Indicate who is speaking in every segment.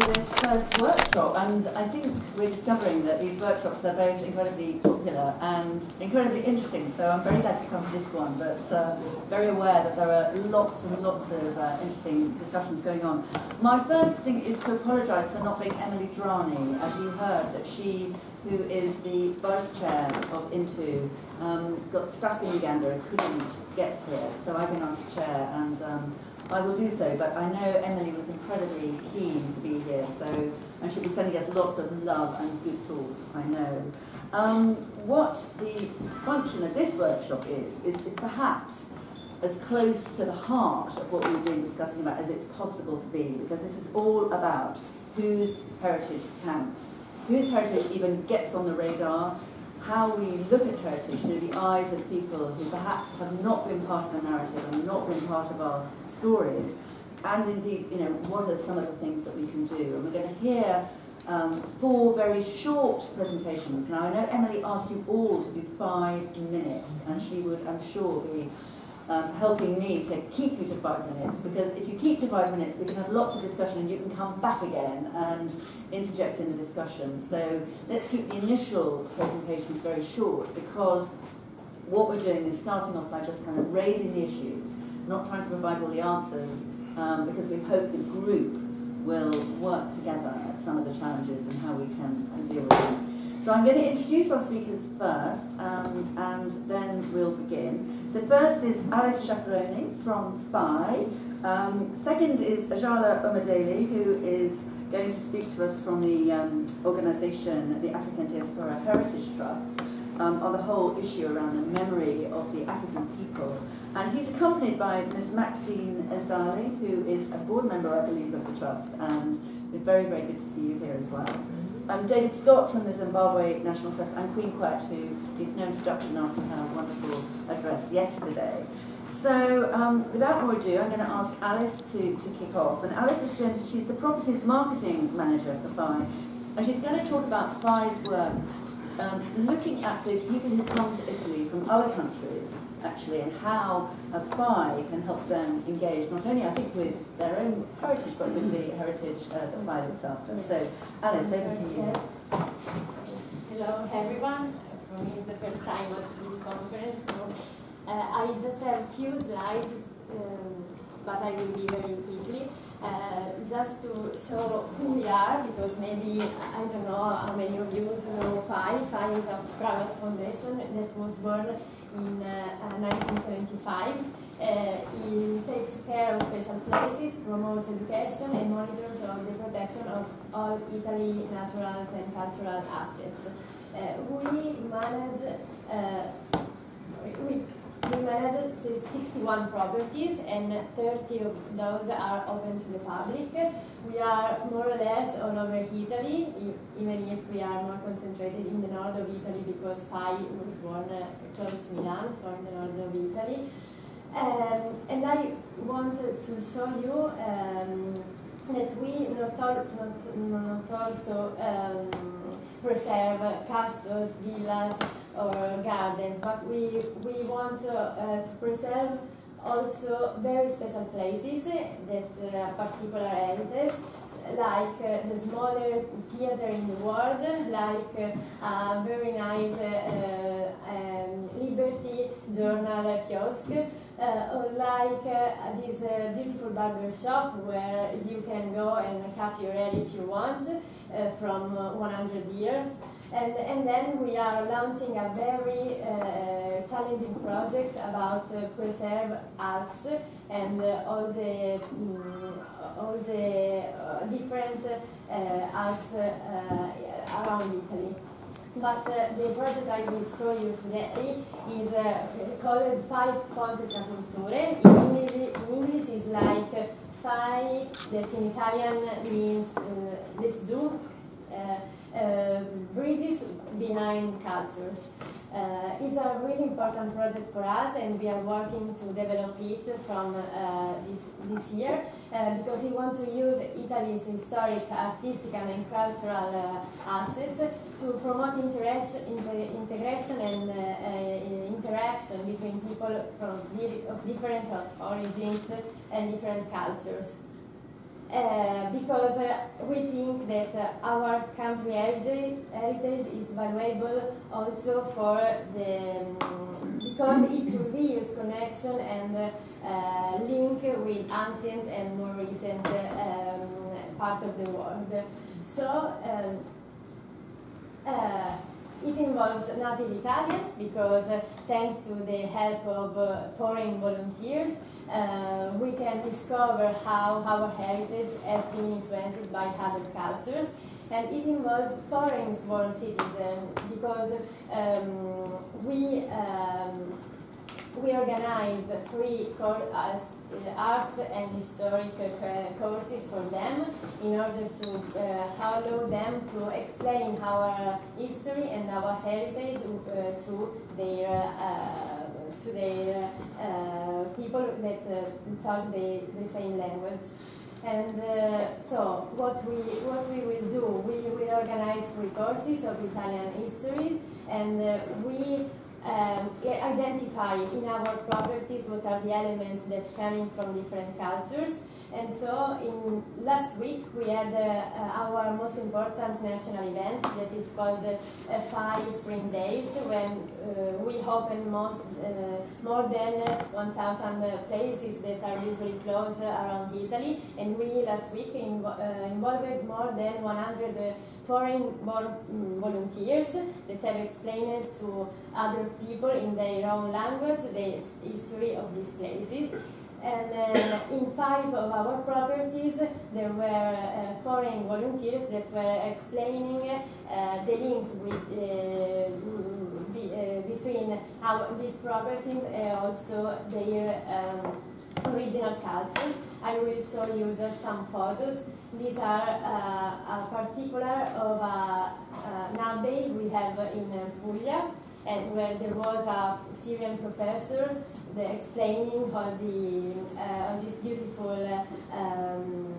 Speaker 1: to this first workshop, and I think we're discovering that these workshops are both incredibly popular and incredibly interesting. So I'm very glad to come to this one, but uh, very aware that there are lots and lots of uh, interesting discussions going on. My first thing is to apologise for not being Emily Drani, as you heard that she, who is the vice chair of INTO, um, got stuck in Uganda and couldn't get here. So I've been on chair and. Um, I will do so, but I know Emily was incredibly keen to be here, so and she'll be sending us lots of love and good thoughts, I know. Um, what the function of this workshop is, is, is perhaps as close to the heart of what we've been discussing about as it's possible to be, because this is all about whose heritage counts, whose heritage even gets on the radar, how we look at heritage through the eyes of people who perhaps have not been part of the narrative and not been part of our stories, and indeed, you know, what are some of the things that we can do. And we're going to hear um, four very short presentations. Now, I know Emily asked you all to do five minutes, and she would, I'm sure, be um, helping me to keep you to five minutes, because if you keep to five minutes, we can have lots of discussion and you can come back again and interject in the discussion. So let's keep the initial presentations very short, because what we're doing is starting off by just kind of raising the issues, not trying to provide all the answers, um, because we hope the group will work together at some of the challenges and how we can deal with them. So I'm going to introduce our speakers first, um, and then we'll begin. So first is Alice Chaperoni from FAI. Um, second is Ajala Omodele, who is going to speak to us from the um, organisation, the African Diaspora Heritage Trust um, on the whole issue around the memory of the African people. And he's accompanied by Ms. Maxine Esdaille, who is a board member, I believe, of the Trust, and it's very, very good to see you here as well. Um, David Scott from the Zimbabwe National Trust, and Queen Quet, who needs no introduction after her wonderful address yesterday. So, um, without more ado, I'm going to ask Alice to, to kick off. And Alice is going to, she's the properties marketing manager for FAI, and she's going to talk about FAI's work um, looking at the people who come to Italy from other countries, actually, and how a FAI can help them engage, not only, I think, with their own heritage, but with the heritage uh, that FAI looks after. So, Alice, over to you.
Speaker 2: Hello, everyone. For me, it's the first time at this conference, so uh, I just have a few slides, um, but I will be very quickly. Uh, just to show who we are, because maybe, I don't know how many of you know FAI. FAI is a private foundation that was born in uh, 1975. Uh, it takes care of special places, promotes education, and monitors on the protection of all Italy natural and cultural assets. Uh, we manage, uh, sorry, we we manage 61 properties and 30 of those are open to the public. We are more or less all over Italy, even if we are more concentrated in the north of Italy because FAI was born uh, close to Milan, so in the north of Italy. Um, and I wanted to show you um, that we not, all, not, not also um, preserve castles, villas, or gardens, but we, we want uh, to preserve also very special places that uh, particular heritage, like uh, the smaller theater in the world, like uh, very nice uh, um, Liberty Journal kiosk, uh, or like uh, this beautiful barber shop where you can go and cut your hair if you want from 100 years. And, and then we are launching a very uh, challenging project about uh, preserve Alps and uh, all the um, all the uh, different uh, uh, around Italy. But uh, the project I will show you today is uh, called FAI Ponte tra Culture. In English, in English is like uh, fai that in Italian means let's do uh, bridges behind cultures. Uh, it's a really important project for us and we are working to develop it from uh, this, this year uh, because we want to use Italy's historic, artistic and cultural uh, assets to promote integration, integration and uh, interaction between people from of different origins and different cultures. Uh, because uh, we think that uh, our country heritage, is valuable also for the um, because it reveals connection and uh, link with ancient and more recent um, part of the world. So um, uh, it involves native Italians because uh, thanks to the help of uh, foreign volunteers, uh, we can discover how our heritage has been influenced by other cultures. And it involves foreign-born citizens because um, we um, we organize free uh, art and historic uh, courses for them in order to uh, allow them to explain our history and our heritage uh, to their uh, to their uh, people that talk the, the same language. And uh, so what we what we will do, we will organize free courses of Italian history, and uh, we um, identify in our properties what are the elements that coming from different cultures. And so in last week we had uh, our most important national event that is called uh, FAI Spring Days when uh, we open most, uh, more than 1,000 places that are usually closed around Italy. And we last week uh, involved more than 100 foreign mm, volunteers that have explained to other people in their own language the history of these places. And uh, in five of our properties, there were uh, foreign volunteers that were explaining uh, the links with, uh, be, between our, these properties and also their um, original cultures. I will show you just some photos. These are uh, a particular of a, an abbey we have in Puglia, and where there was a Syrian professor explaining all the uh, all these beautiful um,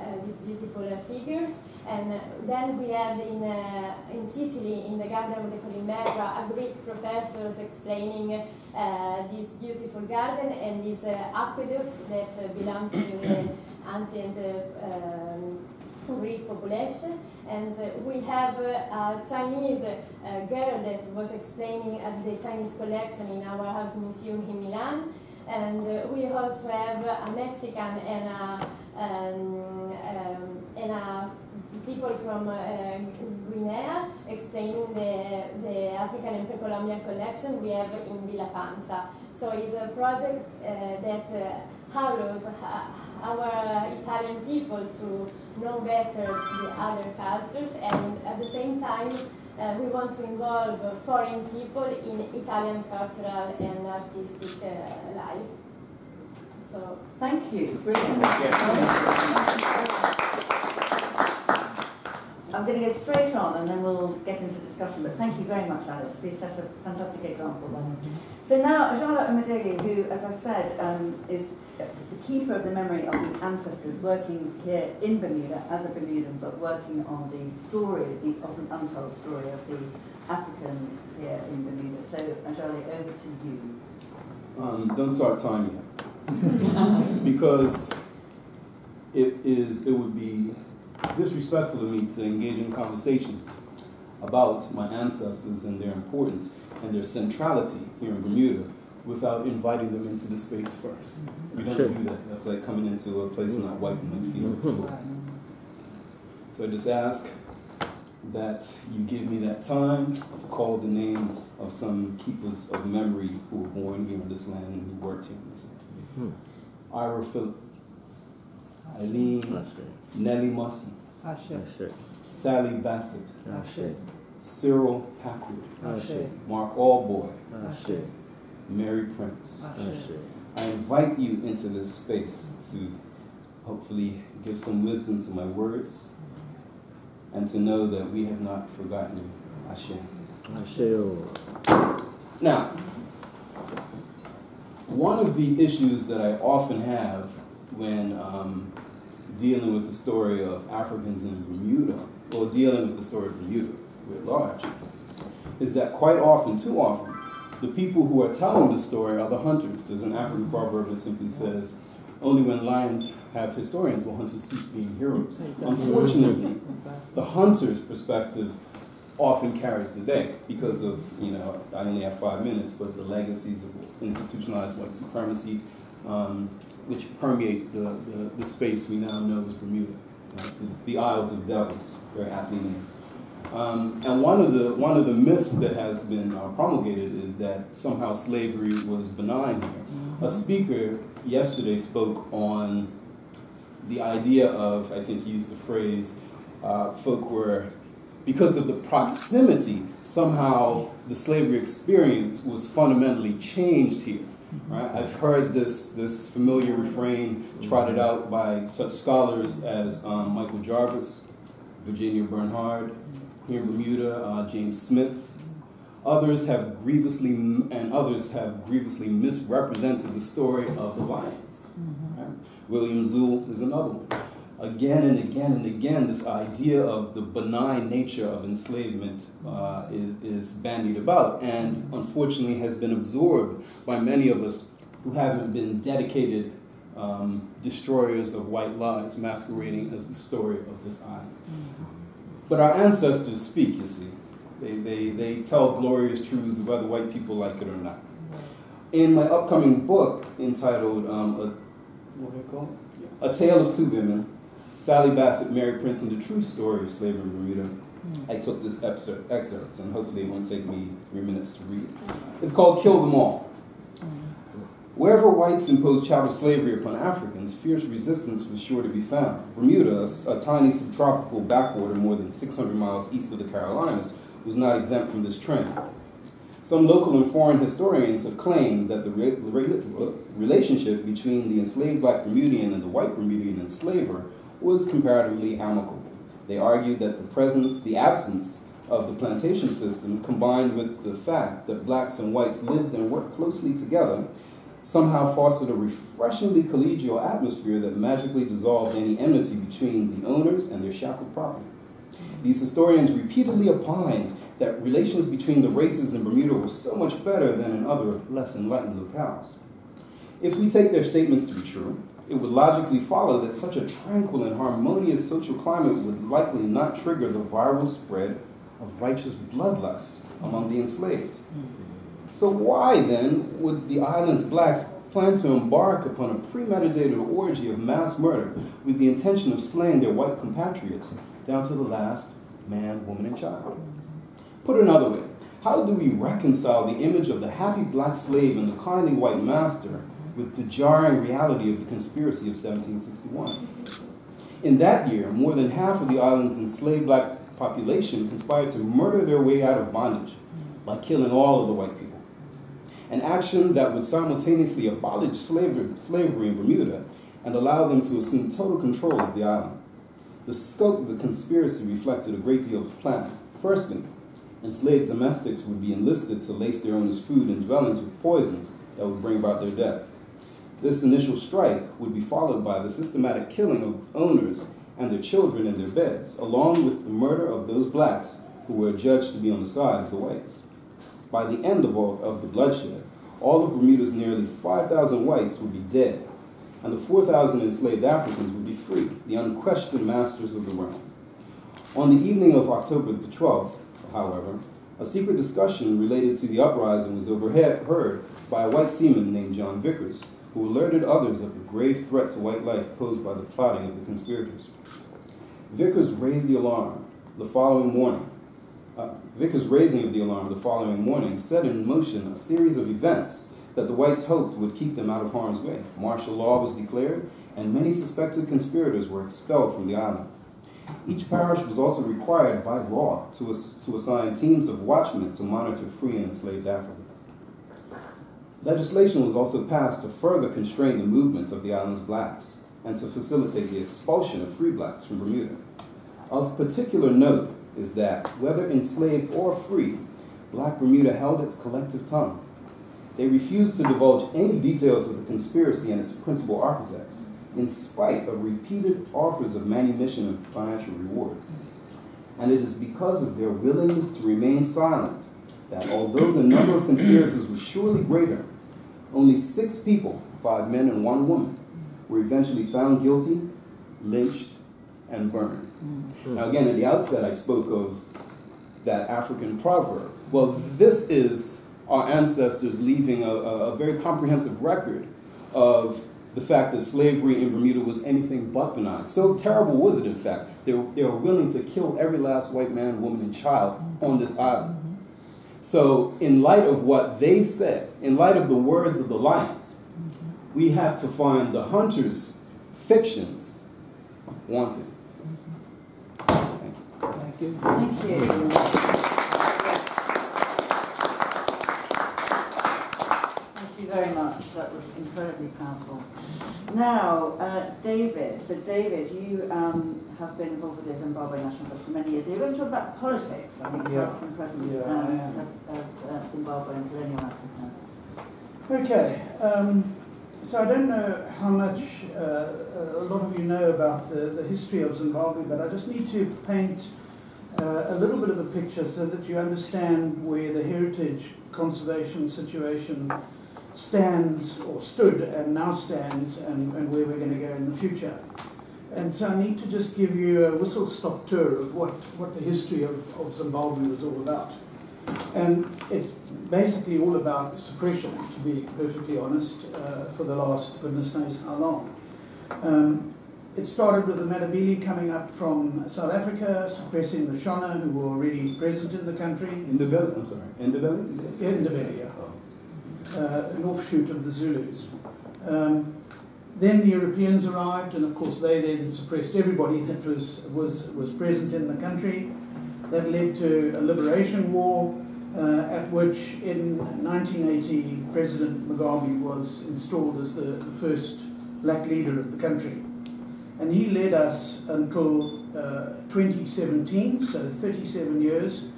Speaker 2: uh, these beautiful figures. And then we had in uh, in Sicily, in the Garden of the Kolymbethra, a Greek professor explaining uh, this beautiful garden and these aqueducts that belongs to the ancient um, Greece population. And uh, we have uh, a Chinese uh, girl that was explaining at the Chinese collection in our house museum in Milan. And we also have a Mexican and a, um, um, and a people from uh, Guinea explaining the, the African and pre-Columbian collection we have in Villa Panza. So it's a project uh, that uh, allows our Italian people to know better the other cultures and at the same time uh, we want to involve foreign people in Italian cultural and artistic uh, life. So
Speaker 1: thank you. Brilliant. I'm going to get straight on and then we'll get into discussion, but thank you very much, Alice. You set a fantastic example there. So now, Ajala Omodele, who, as I said, um, is, the keeper of the memory of the ancestors, working here in Bermuda as a Bermudan, but working on the story, the often untold story of the Africans here in Bermuda. So, Ajala, over to you.
Speaker 3: Um, don't start timing because it is it would be disrespectful of me to engage in conversation about my ancestors and their importance and their centrality here in Bermuda without inviting them into the space first. We don't sure. do that. That's like coming into a place and not wiping my feet. Mm-hmm. So I just ask that you give me that time to call the names of some keepers of memory who were born here in this land and who worked here in this land. Mm-hmm. Ira Philip, Eileen, Nellie Musson, Sally Bassett, Cyril Packwood, Mark Allboy, Mary Prince. I invite you into this space to hopefully give some wisdom to my words and to know that we have not forgotten you. Ashe.
Speaker 4: Ashe.
Speaker 3: Now, one of the issues that I often have when um, dealing with the story of Africans in Bermuda, or dealing with the story of Bermuda writ large, is that quite often, too often, the people who are telling the story are the hunters. There's an African proverb that simply says, only when lions have historians will hunters cease being heroes. Unfortunately, the hunter's perspective often carries the day because of, you know, I only have five minutes, but the legacies of institutionalized white supremacy, um, which permeate the, the, the, space we now know as Bermuda, right? the, the, Isles of Devils, very aptly named. Um, and one of the one of the myths that has been uh, promulgated is that somehow slavery was benign here. A mm-hmm. speaker yesterday spoke on the idea of, I think he used the phrase, uh, folk were, because of the proximity, somehow the slavery experience was fundamentally changed here. Right? I've heard this, this familiar refrain trotted out by such scholars as um, Michael Jarvis, Virginia Bernhard, here in Bermuda, uh, James Smith. Others have grievously, and others have grievously misrepresented the story of the lions. Right? William Zuill is another one. Again and again and again, this idea of the benign nature of enslavement uh, is, is bandied about and unfortunately has been absorbed by many of us who haven't been dedicated um, destroyers of white lives masquerading as the story of this island. But our ancestors speak, you see. They, they, they tell glorious truths whether white people like it or not. In my upcoming book entitled um, what do call it? A Tale of Two Women, Sally Bassett, Mary Prince, and the True Story of Slavery in Bermuda. Mm. I took this excerpt, excerpt, and hopefully it won't take me three minutes to read. It's called Kill Them All. Wherever whites imposed chattel slavery upon Africans, fierce resistance was sure to be found. Bermuda, a, tiny subtropical backwater more than 600 miles east of the Carolinas, was not exempt from this trend. Some local and foreign historians have claimed that the re re relationship between the enslaved black Bermudian and the white Bermudian enslaver was comparatively amicable. They argued that the presence, the absence of the plantation system, combined with the fact that blacks and whites lived and worked closely together, somehow fostered a refreshingly collegial atmosphere that magically dissolved any enmity between the owners and their shackled property. These historians repeatedly opined that relations between the races in Bermuda were so much better than in other less enlightened locales. If we take their statements to be true, it would logically follow that such a tranquil and harmonious social climate would likely not trigger the viral spread of righteous bloodlust among the enslaved. Mm. So why then would the island's blacks plan to embark upon a premeditated orgy of mass murder with the intention of slaying their white compatriots down to the last man, woman, and child? Put another way, how do we reconcile the image of the happy black slave and the kindly white master with the jarring reality of the conspiracy of 1761? In that year, more than half of the island's enslaved black population conspired to murder their way out of bondage by killing all of the white people. An action that would simultaneously abolish slavery, slavery in Bermuda and allow them to assume total control of the island. The scope of the conspiracy reflected a great deal of planning. Firstly, enslaved domestics would be enlisted to lace their owners' food and dwellings with poisons that would bring about their death. This initial strike would be followed by the systematic killing of owners and their children in their beds, along with the murder of those blacks who were judged to be on the side of the whites. By the end of, all, of the bloodshed, all of Bermuda's nearly 5,000 whites would be dead, and the 4,000 enslaved Africans would be free, the unquestioned masters of the realm. On the evening of October the 12th, however, a secret discussion related to the uprising was overheard by a white seaman named John Vickers, who alerted others of the grave threat to white life posed by the plotting of the conspirators. Vickers raised the alarm the following morning. Uh, Vickers' raising of the alarm the following morning set in motion a series of events that the whites hoped would keep them out of harm's way. Martial law was declared, and many suspected conspirators were expelled from the island. Each parish was also required by law to, ass to assign teams of watchmen to monitor free and enslaved Africa. Legislation was also passed to further constrain the movement of the island's blacks and to facilitate the expulsion of free blacks from Bermuda. Of particular note is that, whether enslaved or free, Black Bermuda held its collective tongue. They refused to divulge any details of the conspiracy and its principal architects in spite of repeated offers of manumission and financial reward. And it is because of their willingness to remain silent that although the number of conspirators was surely greater, only six people, five men and one woman, were eventually found guilty, lynched, and burned. Mm. Now, again, at the outset, I spoke of that African proverb. Well, this is our ancestors leaving a, a, very comprehensive record of the fact that slavery in Bermuda was anything but benign. So terrible was it, in fact, they were, they were willing to kill every last white man, woman, and child on this island. So, in light of what they said, in light of the words of the lions, we have to find the hunters' fictions wanting.
Speaker 4: Thank you.
Speaker 1: Thank you. Thank you very much. That was incredibly powerful. Now, uh, David. So, David, you um, have been involved with the Zimbabwe National Trust for many years. You're going to talk about politics, I think,
Speaker 5: Yeah.
Speaker 1: past and present
Speaker 5: Yeah,
Speaker 1: um, of, of uh, Zimbabwe and colonial Africa.
Speaker 5: Okay, um, so I don't know how much uh, a lot of you know about the, the history of Zimbabwe, but I just need to paint uh, a little bit of a picture so that you understand where the heritage conservation situation stands or stood and now stands and, and where we're going to go in the future. And so I need to just give you a whistle stop tour of what, what the history of, of Zimbabwe was all about. And it's basically all about suppression, to be perfectly honest, uh, for the last goodness knows how long. Um, it started with the Matabele coming up from South Africa, suppressing the Shona, who were already present in the country.
Speaker 3: Ndebele, I'm sorry, said?
Speaker 5: Ndebele, yeah.
Speaker 3: Oh.
Speaker 5: uh, an offshoot of the Zulus. Um, then the Europeans arrived, and of course they then suppressed everybody that was, was, was present in the country. That led to a liberation war, uh, at which in 1980 President Mugabe was installed as the, the first black leader of the country. And he led us until uh, 2017, so 37 years,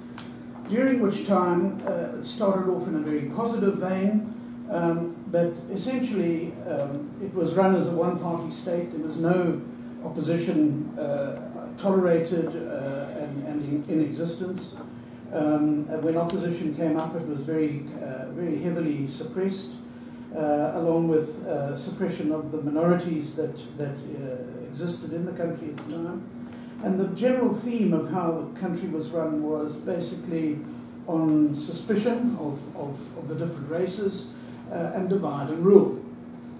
Speaker 5: during which time uh, it started off in a very positive vein, um, but essentially um, it was run as a one party state. There was no opposition uh, tolerated uh, and, and in, existence. Um, and when opposition came up, it was very, uh, very heavily suppressed, uh, along with uh, suppression of the minorities that, that uh, existed in the country at the time. And the general theme of how the country was run was basically on suspicion of, of, of the different races uh, and divide and rule.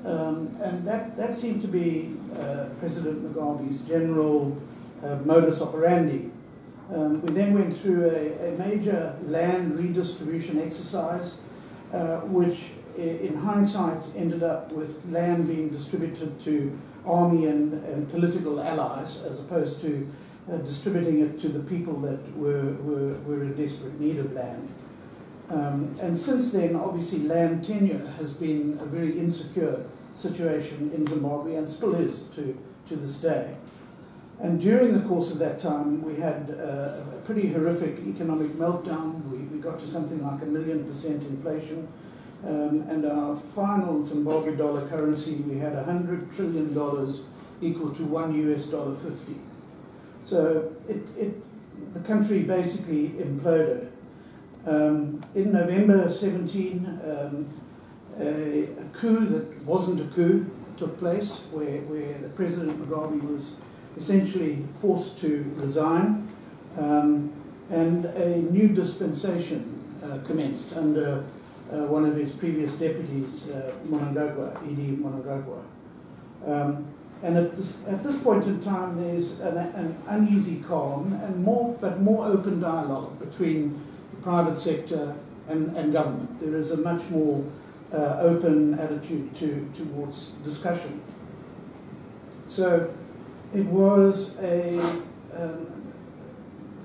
Speaker 5: Um, and that, that seemed to be uh, President Mugabe's general uh, modus operandi. Um, we then went through a, a major land redistribution exercise, uh, which in hindsight ended up with land being distributed to army and, and political allies as opposed to uh, distributing it to the people that were, were, were in desperate need of land. Um, and since then, obviously, land tenure has been a very insecure situation in Zimbabwe and still is to, to this day. And during the course of that time, we had uh, a pretty horrific economic meltdown. We, we got to something like a million percent inflation. Um, and our final Zimbabwe dollar currency, we had $100 trillion equal to one US dollar 50. So it, it, the country basically imploded. Um, in November 17, um, a, a coup that wasn't a coup took place, where, where the President Mugabe was essentially forced to resign, um, and a new dispensation uh, commenced under one of his previous deputies, uh, Mnangagwa, ED Mnangagwa. Um, and at this, at this point in time, there's an, an uneasy calm and more, but more open dialogue between the private sector and, and government. There is a much more uh, open attitude to, towards discussion. So it was a um,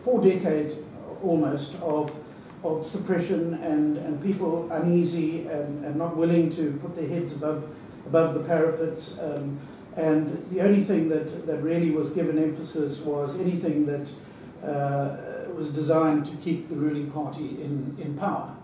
Speaker 5: four decades almost of, of suppression and, and people uneasy and, and not willing to put their heads above, above the parapets. Um, and the only thing that, that really was given emphasis was anything that uh, was designed to keep the ruling party in, in power.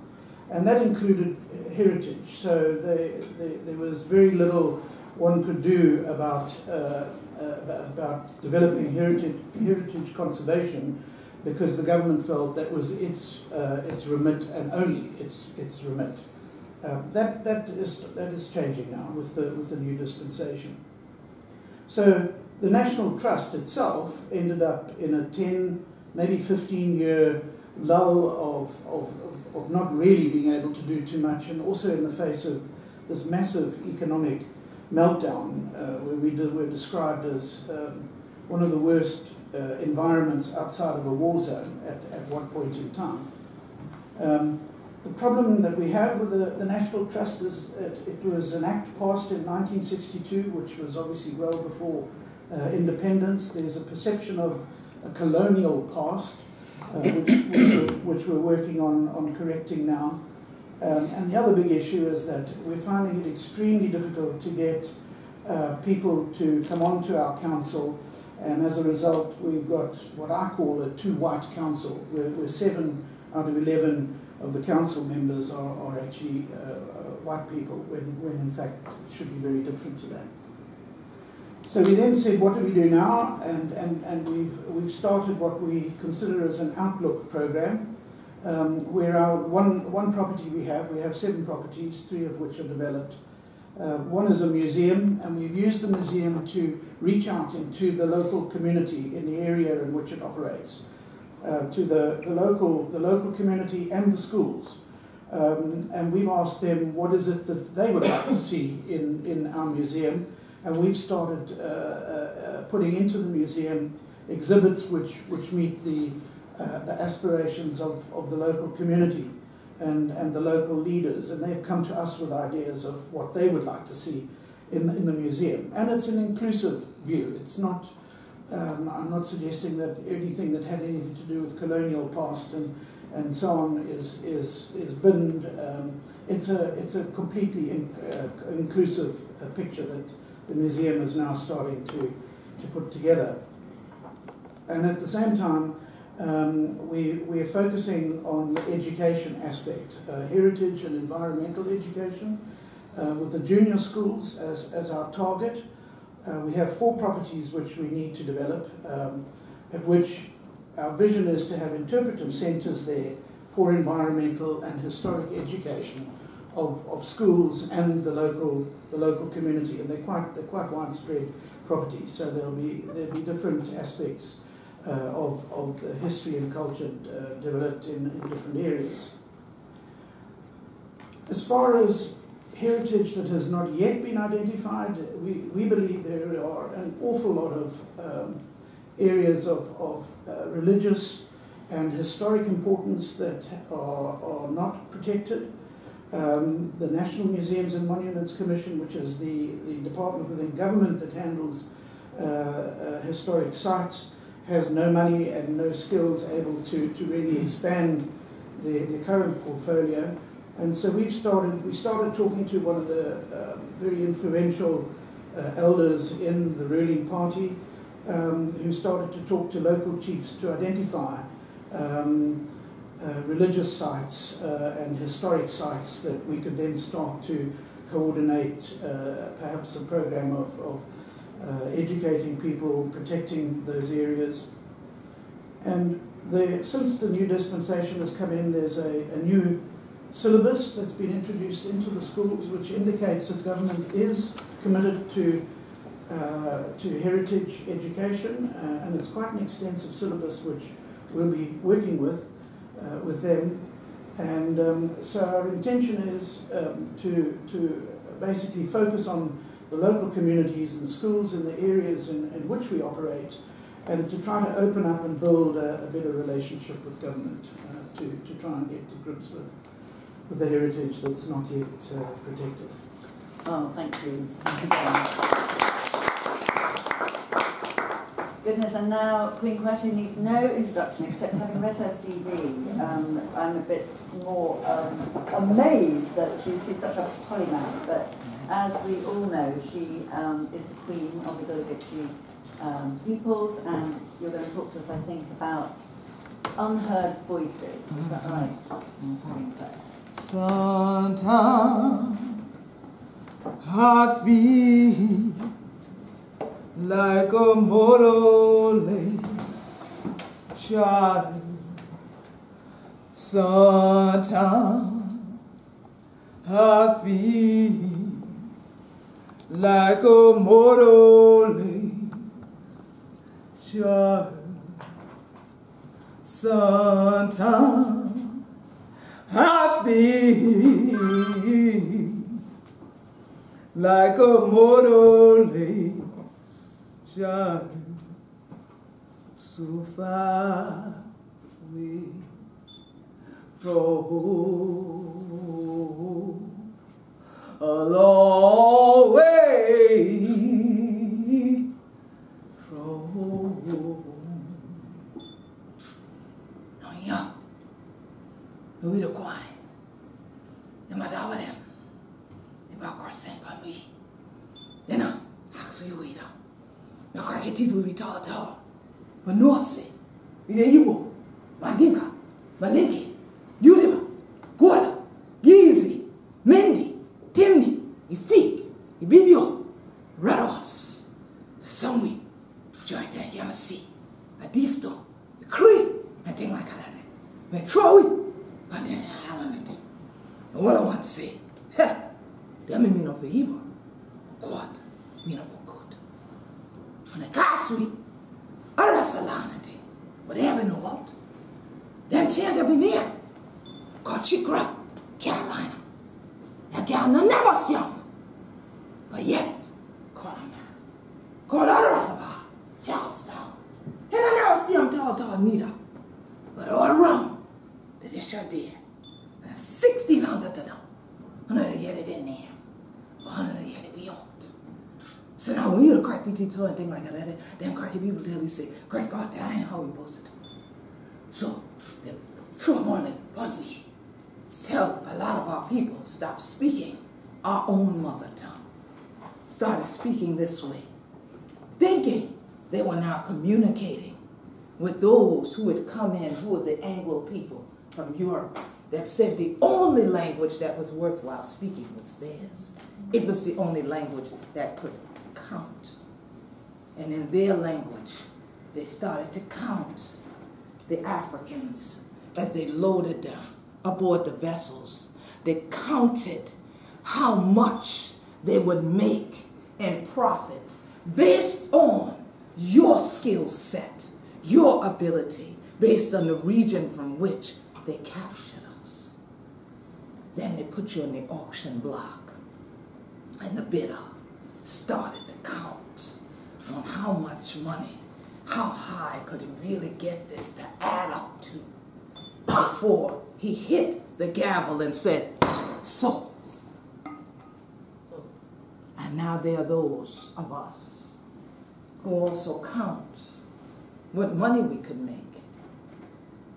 Speaker 5: And that included heritage. So they, they, there was very little one could do about, uh, uh, about developing heritage, heritage conservation because the government felt that was its, uh, its remit and only its, its remit. Um, that, that, is, that is changing now with the, with the new dispensation. So the National Trust itself ended up in a 10, maybe 15 year lull of, of, of, of not really being able to do too much, and also in the face of this massive economic meltdown, uh, where we were described as um, one of the worst uh, environments outside of a war zone at, at one point in time. Um, the problem that we have with the, the National Trust is it, it was an act passed in 1962, which was obviously well before uh, independence. There's a perception of a colonial past, uh, which, which, we're, which, we're, working on, on correcting now. Um, and the other big issue is that we're finding it extremely difficult to get uh, people to come onto our council, and as a result, we've got what I call a two white council, where, where seven out of 11 of the council members are, are actually uh, uh, white people, when, when in fact it should be very different to that. So we then said, what do we do now? And, and, and we've, we've started what we consider as an outlook program, um, where our one, one property we have, we have seven properties, three of which are developed. Uh, one is a museum, and we've used the museum to reach out into the local community in the area in which it operates uh, to the, the, local, the local community and the schools. Um, and we've asked them what is it that they would like to see in, in our museum. And we've started uh, uh, uh putting into the museum exhibits which, which meet the, uh, the aspirations of, of the local community and, and the local leaders. And they've come to us with ideas of what they would like to see in, in the museum. And it's an inclusive view. It's not um, I'm not suggesting that anything that had anything to do with colonial past and, and so on is, is, is binned. Um, it's, a, it's a completely in, uh, inclusive uh, picture that the museum is now starting to, to put together. And at the same time, um, we, we are focusing on the education aspect, uh, heritage and environmental education, uh, with the junior schools as, as our target. Uh, we have four properties which we need to develop, um, at which our vision is to have interpretive centres there for environmental and historic education of, of schools and the local the local community, and they're quite they're quite widespread properties. So there'll be there'll be different aspects uh, of of the history and culture uh, developed in, in different areas. As far as heritage that has not yet been identified. We, we believe there are an awful lot of um, areas of, of uh, religious and historic importance that are, are not protected. Um, the National Museums and Monuments Commission, which is the, the department within government that handles uh, uh, historic sites, has no money and no skills able to, to really expand the, the current portfolio. And so we've started, we started talking to one of the um, very influential uh, elders in the ruling party um, who started to talk to local chiefs to identify um, uh, religious sites uh, and historic sites that we could then start to coordinate uh, perhaps a program of, of uh, educating people, protecting those areas. And the, since the new dispensation has come in, there's a, a new syllabus that's been introduced into the schools, which indicates that government is committed to uh, to heritage education, uh, and it's quite an extensive syllabus which we'll be working with uh, with them. And um, so our intention is um, to to basically focus on the local communities and schools in the areas in, in which we operate, and to try to open up and build a, a better relationship with government uh, to to try and get to grips with with the heritage that's not yet uh, protected.
Speaker 1: Oh, thank you. Goodness, and now Queen Quet needs no introduction except having read her CV. Um, I'm a bit more um, amazed that she, she's such a polymath, but as we all know, she um, is the Queen of the Gullah um, peoples, and you're going to talk to us, I think, about unheard voices. Is that right? Mm-hmm.
Speaker 4: Sometimes I feel like a motherless child. Sometimes I feel like a motherless child. Sometimes I feel like a motorless child so far away from home. A long way from home. Yeah, we the quiet. The matter with them. The back or sent by me. Then, uh, so you eat up. Now, I get people be taught tall. But vivió. And things like that, them cracky people tell you say, Great God, that ain't how we supposed to do. So the morning, what tell a lot of our people stop speaking our own mother tongue. Started speaking this way, thinking they were now communicating with those who had come in, who were the Anglo people from Europe, that said the only language that was worthwhile speaking was theirs. It was the only language that could count. And in their language, they started to count the Africans as they loaded them aboard the vessels. They counted how much they would make and profit based on your skill set, your ability, based on the region from which they captured us. Then they put you in the auction block, and the bidder started to count on how much money, how high could he really get this to add up to before he hit the gavel and said, so. And now there are those of us who also count what money we could make.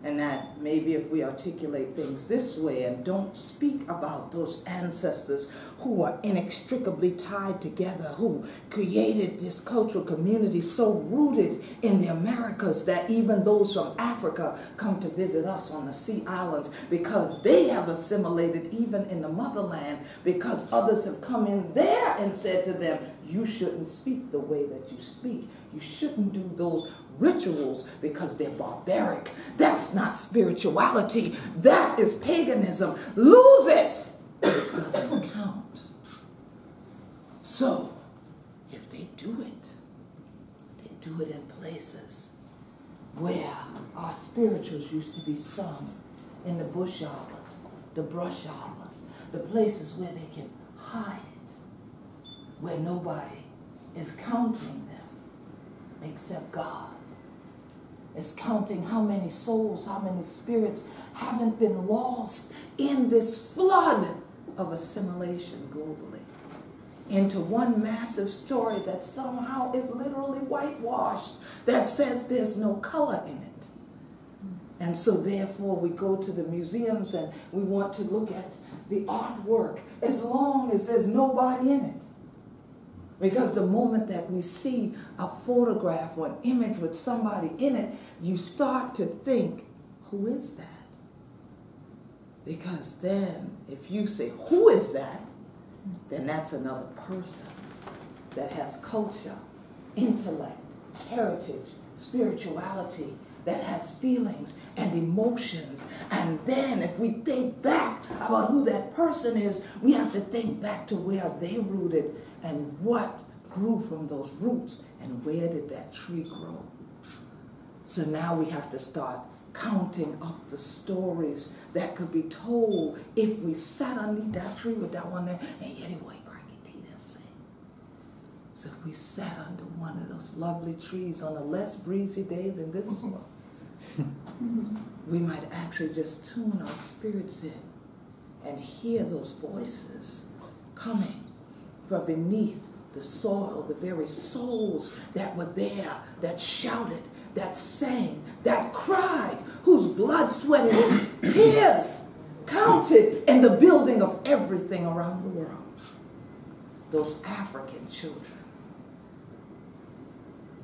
Speaker 4: And that maybe if we articulate things this way and don't speak about those ancestors who are inextricably tied together, who created this cultural community so rooted in the Americas that even those from Africa come to visit us on the sea islands because they have assimilated even in the motherland because others have come in there and said to them, you shouldn't speak the way that you speak. You shouldn't do those rituals because they're barbaric. That's not spirituality. That is paganism. Lose it. It doesn't count. So, if they do it, they do it in places where our spirituals used to be sung in the bush arbors, the brush arbors, the places where they can hide it, where nobody is counting them except God is counting how many souls, how many spirits haven't been lost in this flood of assimilation globally into one massive story that somehow is literally whitewashed that says there's no color in it. And so therefore we go to the museums and we want to look at the artwork as long as there's nobody in it. Because the moment that we see a photograph or an image with somebody in it, you start to think, who is that? Because then, if you say, who is that? Then that's another person that has culture, intellect, heritage, spirituality, that has feelings and emotions. And then, if we think back about who that person is, we have to think back to where they rooted and what grew from those roots and where did that tree grow. So now we have to start counting up the stories that could be told if we sat underneath that tree with that one there and yet tea say. So if we sat under one of those lovely trees on a less breezy day than this one, we might actually just tune our spirits in and hear those voices coming from beneath the soil, the very souls that were there, that shouted, that sang, that cried, whose blood, sweat, and tears counted in the building of everything around the world. Those African children.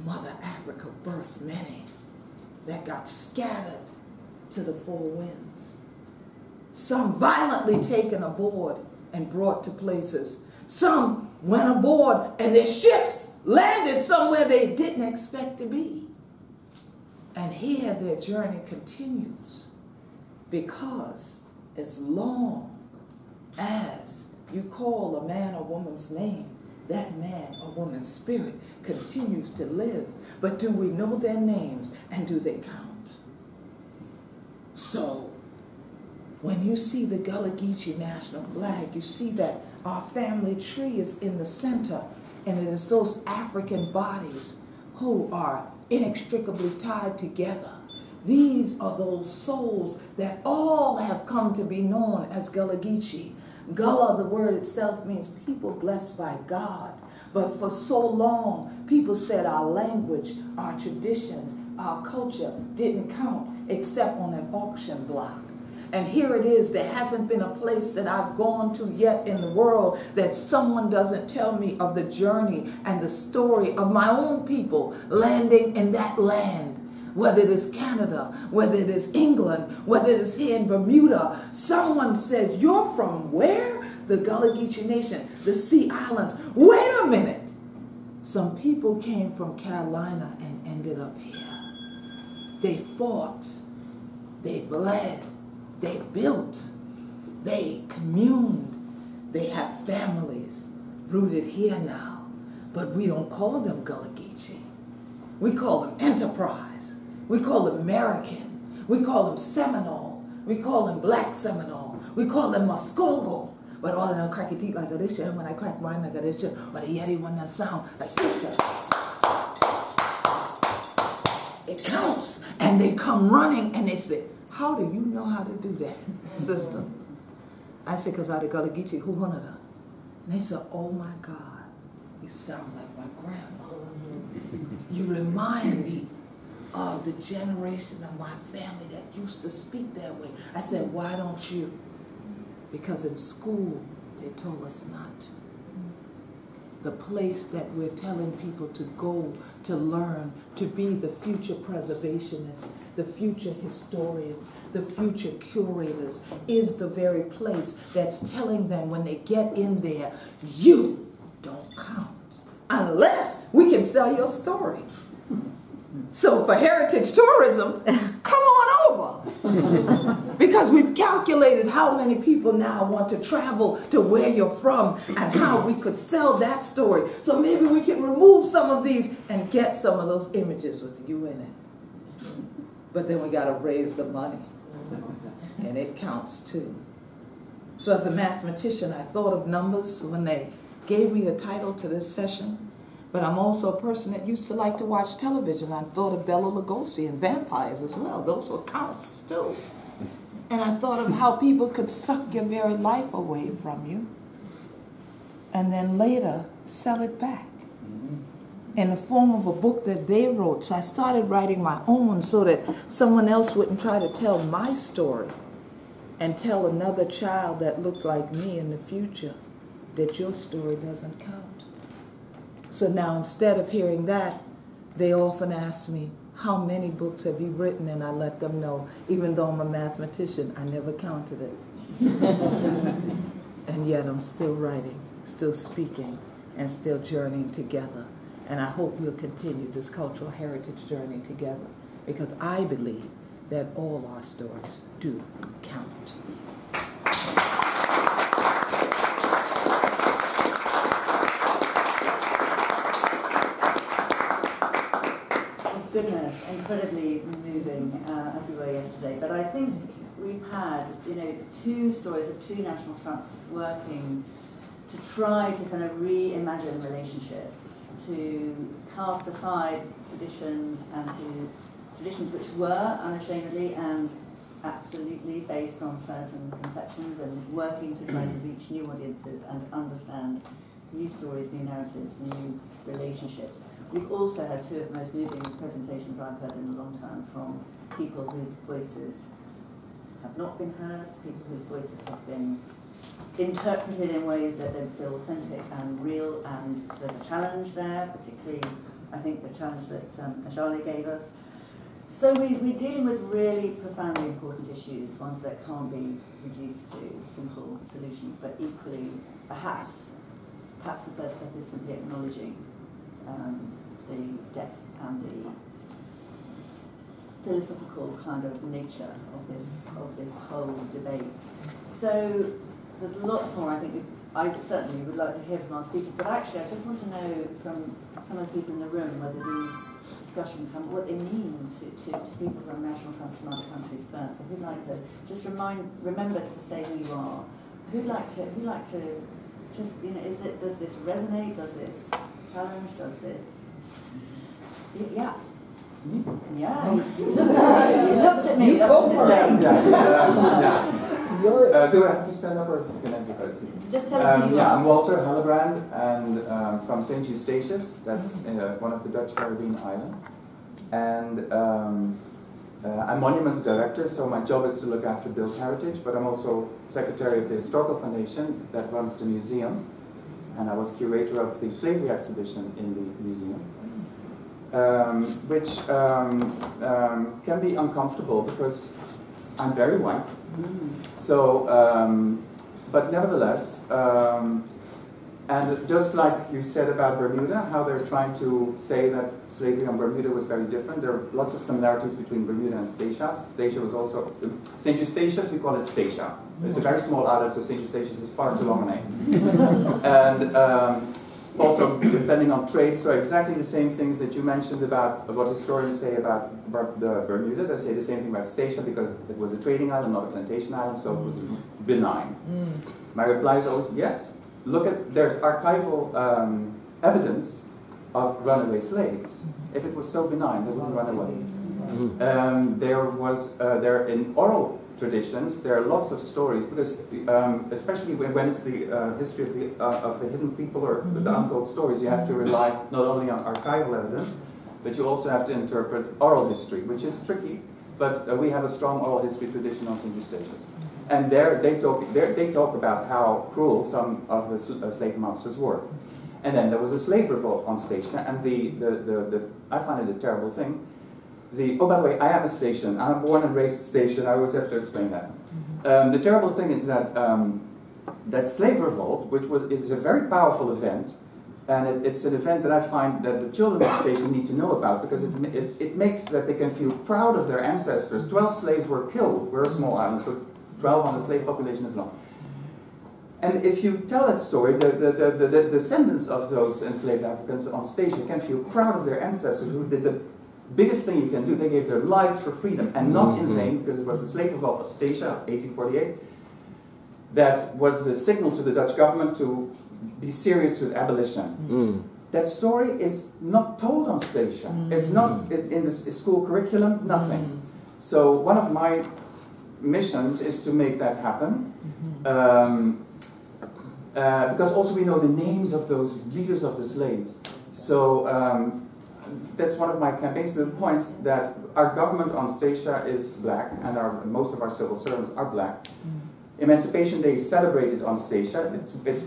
Speaker 4: Mother Africa birthed many that got scattered to the four winds. Some violently taken aboard and brought to places. Some went aboard and their ships landed somewhere they didn't expect to be. And here their journey continues because as long as you call a man or woman's name, that man or woman's spirit continues to live. But do we know their names and do they count? So, when you see the Gullah Geechee national flag, you see that our family tree is in the center, and it is those African bodies who are inextricably tied together. These are those souls that all have come to be known as Geechee. Gullah, the word itself means people blessed by God. But for so long, people said our language, our traditions, our culture didn't count except on an auction block. And here it is, there hasn't been a place that I've gone to yet in the world that someone doesn't tell me of the journey and the story of my own people landing in that land. Whether it is Canada, whether it is England, whether it is here in Bermuda, someone says, You're from where? The Gullah Geechee Nation, the Sea Islands. Wait a minute. Some people came from Carolina and ended up here. They fought, they bled, they built, they communed, they have families rooted here now. But we don't call them Gullah Geechee. We call them Enterprise. We call them American. We call them Seminole. We call them Black Seminole. We call them Muskogee. But all of them crack it like this, and when I crack mine like this, but the Yeti one that sound like this. It counts. And they come running and they say, how do you know how to do that, sister? I said, because I had Gullah Geechee, who hunted her? And they said, oh my God, you sound like my grandmother. You remind me of the generation of my family that used to speak that way. I said, why don't you? Because in school, they told us not to. The place that we're telling people to go to learn, to be the future preservationists, the future historians, the future curators, is the very place that's telling them when they get in there, you don't count unless we can sell your story. So for heritage tourism, come on over. because we've calculated how many people now want to travel to where you're from and how we could sell that story. So maybe we can remove some of these and get some of those images with you in it. But then we got to raise the money. Mm-hmm. And it counts too. So as a mathematician, I thought of numbers when they gave me the title to this session. But I'm also a person that used to like to watch television. I thought of Bela Lugosi and vampires as well. Those were counts too. And I thought of how people could suck your very life away from you and then later sell it back mm-hmm. In the form of a book that they wrote. So I started writing my own so that someone else wouldn't try to tell my story and tell another child that looked like me in the future that your story doesn't count. So now instead of hearing that, they often ask me, how many books have you written? And I let them know, even though I'm a mathematician, I never counted it. and yet I'm still writing, still speaking, and still journeying together. And I hope we'll continue this cultural heritage journey together because I believe that all our stories do count.
Speaker 1: goodness, incredibly moving uh, as we were yesterday. but I think we've had, you know, two stories of two national trusts working to try to kind of reimagine relationships, to cast aside traditions and to traditions which were unashamedly and absolutely based on certain conceptions and working to try to reach new audiences and understand new stories, new narratives, new relationships. We've also had two of the most moving presentations I've heard in a long time from people whose voices have not been heard, people whose voices have been interpreted in ways that don't feel authentic and real, and there's a challenge there, particularly, I think, the challenge that um, gave us. So we, we're dealing with really profoundly important issues, ones that can't be reduced to simple solutions, but equally, perhaps, perhaps the first step is simply acknowledging um, the depth and the philosophical kind of nature of this of this whole debate. So there's lots more. I think I certainly would like to hear from our speakers, but actually I just want to know from some of the people in the room whether these discussions have what they mean to, to, to people from national trusts from other countries first. So who'd like to just remind remember to say who you are. Who'd like to who'd like to just you know is it does this resonate? Does this challenge? Does this yeah. Hmm? Yeah, you looked at me. You looked at me.
Speaker 6: You spoke for him. Yeah, yeah. You're, uh, do I have to stand up or going to be
Speaker 1: Just tell us
Speaker 6: um, yeah. I'm Walter Hellebrandt and um, from St. Eustatius, that's uh, one of the Dutch Caribbean islands. And um, uh, I'm Monuments Director, so my job is to look after built heritage, but I'm also Secretary of the Historical Foundation that runs the museum. And I was curator of the slavery exhibition in the museum. Um, which um, um, can be uncomfortable because I'm very white. So, um, but nevertheless, um, and just like you said about Bermuda, how they're trying to say that slavery on Bermuda was very different, there are lots of similarities between Bermuda and Statia. Statia was also, St. Eustatius, we call it Statia. It's a very small island, so St. Eustatius is far too long a name. and um, also depending on trade, so exactly the same things that you mentioned about what historians say about the Bermuda, they say the same thing about Statia because it was a trading island, not a plantation island, so it was benign. My reply is always yes. Look at there's archival um, evidence of runaway slaves. If it was so benign, they wouldn't run away. Um, there was uh, there in oral traditions there are lots of stories because um, especially when, when it's the uh, history of the uh, of the hidden people or the untold stories, you have to rely not only on archival evidence, but you also have to interpret oral history, which is tricky. But uh, we have a strong oral history tradition on St. Eustatius. And there they talk, there they talk about how cruel some of the sl- uh, slave masters were. And then there was a slave revolt on Statia, and the, the, the, the I find it a terrible thing. The, oh, by the way, I am a Statian. I'm born and raised Statian. I always have to explain that. Um, the terrible thing is that um, that slave revolt, which was is a very powerful event, and it, it's an event that I find that the children of the station need to know about because it, it, it makes that they can feel proud of their ancestors. Twelve slaves were killed. We're a small island, so 12 on the slave population is long. And if you tell that story, the, the, the, the, the descendants of those enslaved Africans on Statia can feel proud of their ancestors who did the biggest thing you can do. They gave their lives for freedom, and not in
Speaker 7: Mhm.
Speaker 6: vain, because it was the slave revolt of Statia, 1848, that was the signal to the Dutch government to be serious with abolition.
Speaker 7: Mm.
Speaker 6: That story is not told on Statia. It's not in, in the school curriculum, nothing. So one of my missions is to make that happen. Um, uh, because also we know the names of those leaders of the slaves. So um, that's one of my campaigns to the point that our government on Statia is black and our, most of our civil servants are black. Mm. Emancipation Day is celebrated on Statia. It's, it's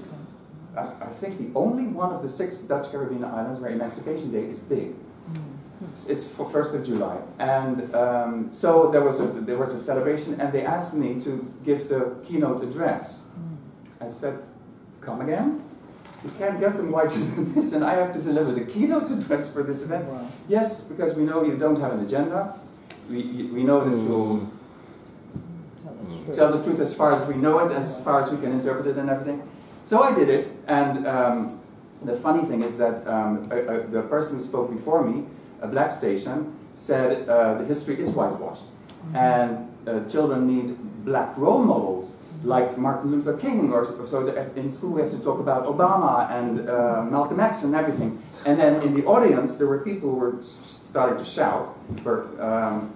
Speaker 6: I I think the only one of the six Dutch Caribbean islands where Emancipation Day is big. Mm. It's for first of July, and um, so there was a there was a celebration, and they asked me to give the keynote address. Mm. I said, "Come again? You can't get them whiter than this, and I have to deliver the keynote address for this event." Yes, because we know you don't have an agenda. We we know that you'll tell the truth as far as we know it, as far as we can interpret it and everything. So I did it, and um, the funny thing is that um, a, a, the person who spoke before me, a black Statian, said uh, the history is whitewashed. and uh, children need black role models like Martin Luther King, or so that in school we have to talk about Obama and uh, Malcolm X and everything. And then in the audience, there were people who were starting to shout, were, um,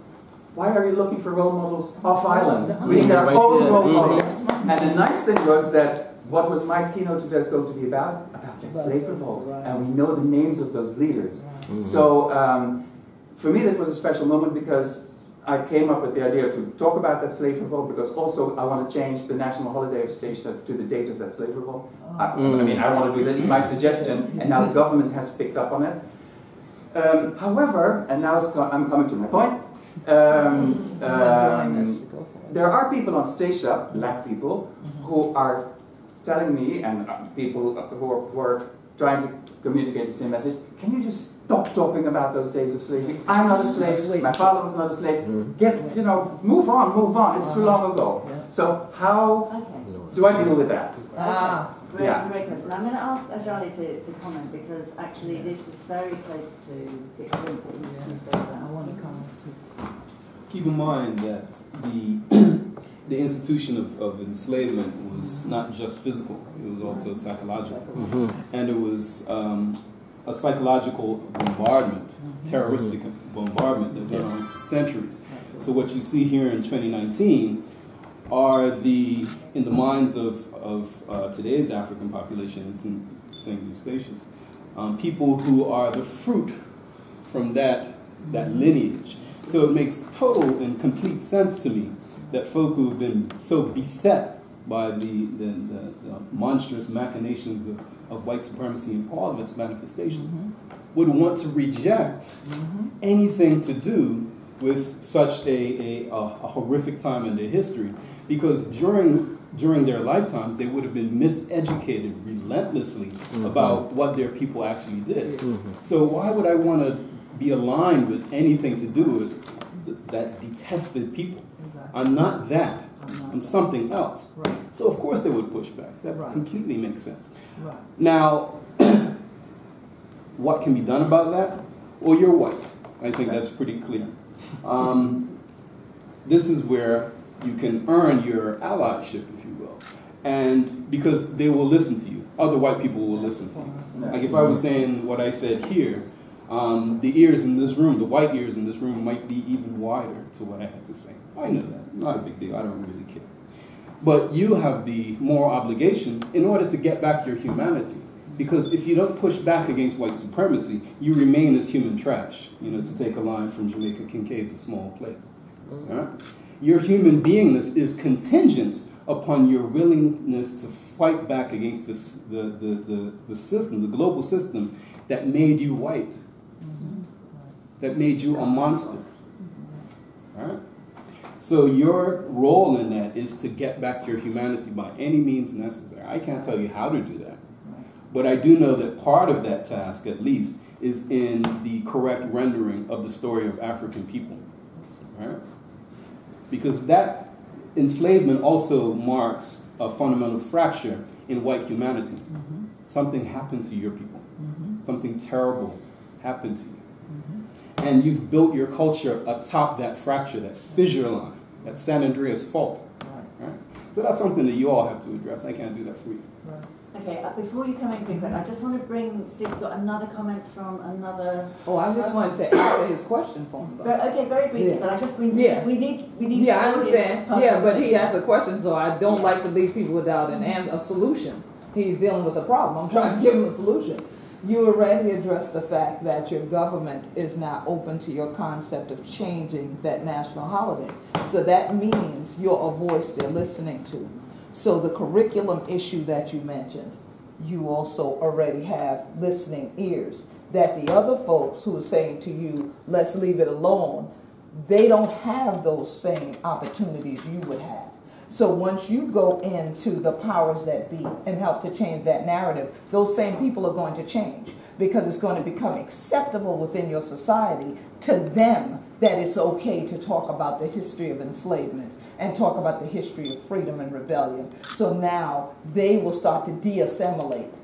Speaker 6: why are you looking for role models off island? We need our own role models. And the nice thing was that what was my keynote address going to be about? About that slave revolt. And we know the names of those leaders. So um, for me, that was a special moment because I came up with the idea to talk about that slave revolt because also I want to change the national holiday of Statia to the date of that slave revolt. I, I mean, I want to do that, it's my suggestion, and now the government has picked up on it. Um, however, and now co I'm coming to my point, um, um, there are people on Statia, black people, who are telling me, and uh, people who are, who are trying to communicate the same message. Can you just stop talking about those days of slavery? I'm not a slave. My father was not a slave. Mm-hmm. Get, you know, move on, move on. It's too long ago. So how do I deal with that?
Speaker 1: Ah. Great, yeah. great question. I'm going to ask Ajali to, to comment because actually this is very close to the experience that you I want to comment too.
Speaker 3: Keep in mind that the the institution of, of enslavement was not just physical, it was also psychological. Mm-hmm. And it was um, a psychological bombardment, mm-hmm. terroristic mm-hmm. bombardment that went on for centuries. So, what you see here in 2019 are the, in the minds of, of uh, today's African populations in St. Eustatius, um, people who are the fruit from that, that lineage. So, it makes total and complete sense to me that folk who have been so beset by the, the, the, the monstrous machinations of, of white supremacy in all of its manifestations mm-hmm. would want to reject mm-hmm. anything to do with such a, a, a, horrific time in their history because during during their lifetimes they would have been miseducated relentlessly mm-hmm. about what their people actually did mm-hmm. so why would i want to be aligned with anything to do with th- that detested people I'm not that. I'm something else. Right. So of course they would push back. That right. completely makes sense. Right. Now, what can be done about that? Well, you're white. I think that's pretty clear. Um, this is where you can earn your allyship, if you will, and because they will listen to you. Other white people will listen to you. Like if I was saying what I said here, um, the ears in this room, the white ears in this room, might be even wider to what I had to say. I know that. Not a big deal. I don't really care. But you have the moral obligation in order to get back your humanity. Because if you don't push back against white supremacy, you remain as human trash. You know, to take a line from Jamaica Kincaid's A Small Place. Mm-hmm. Your human beingness is contingent upon your willingness to fight back against this, the, the, the, the system, the global system that made you white. That made you a monster. All right? So your role in that is to get back your humanity by any means necessary. I can't tell you how to do that. But I do know that part of that task, at least, is in the correct rendering of the story of African people. Right? Because that enslavement also marks a fundamental fracture in white humanity. Mm-hmm. Something happened to your people. Mm-hmm. Something terrible happened to you and you've built your culture atop that fracture, that fissure line, that San Andreas fault. Right. right? So that's something that you all have to address. I can't do that for you.
Speaker 1: Right. Okay, uh, before you come in, quick, I just want to bring, see if we've got another comment from another.
Speaker 4: Oh, I just wanted to answer his question for him.
Speaker 1: okay, very briefly, yeah. but I just, we, need, yeah. we need, we need.
Speaker 4: Yeah, I understand. Yeah, but he asked a question, so I don't yeah. like to leave people without an answer, a solution. He's dealing with a problem. I'm trying to give him a solution. You already addressed the fact that your government is not open to your concept of changing that national holiday. So that means you're a voice they're listening to. So the curriculum issue that you mentioned, you also already have listening ears. That the other folks who are saying to you, let's leave it alone, they don't have those same opportunities you would have. So once you go into the powers that be and help to change that narrative, those same people are going to change because it's going to become acceptable within your society to them that it's okay to talk about the history of enslavement and talk about the history of freedom and rebellion. So now they will start to de-assimilate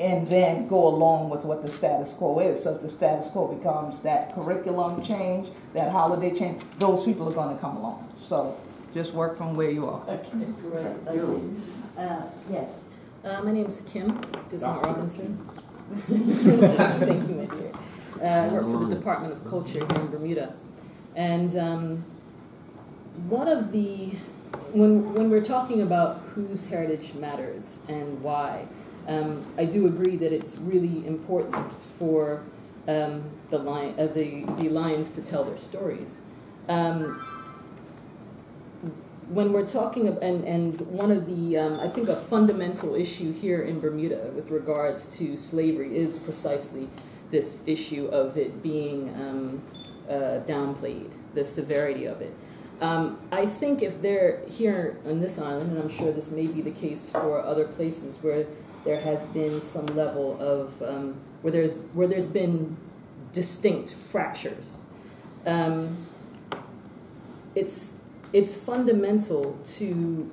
Speaker 7: and then go along with what the status quo is. So if the status quo becomes that curriculum change, that holiday change, those people are going to come along. So just work from where you are.
Speaker 1: Okay, great. Thank you. Uh, yes.
Speaker 8: Uh, my name is Kim Dismont Robinson. Thank you, my dear. Uh, I work for the Department of Culture here in Bermuda. And um, one of the, when, when we're talking about whose heritage matters and why, um, I do agree that it's really important for um, the, lion, uh, the, the lions to tell their stories. Um, when we're talking of, and, and one of the um, I think a fundamental issue here in Bermuda with regards to slavery is precisely this issue of it being um, uh, downplayed, the severity of it. Um, I think if they're here on this island, and I'm sure this may be the case for other places where there has been some level of um, where there's where there's been distinct fractures. Um, it's it's fundamental to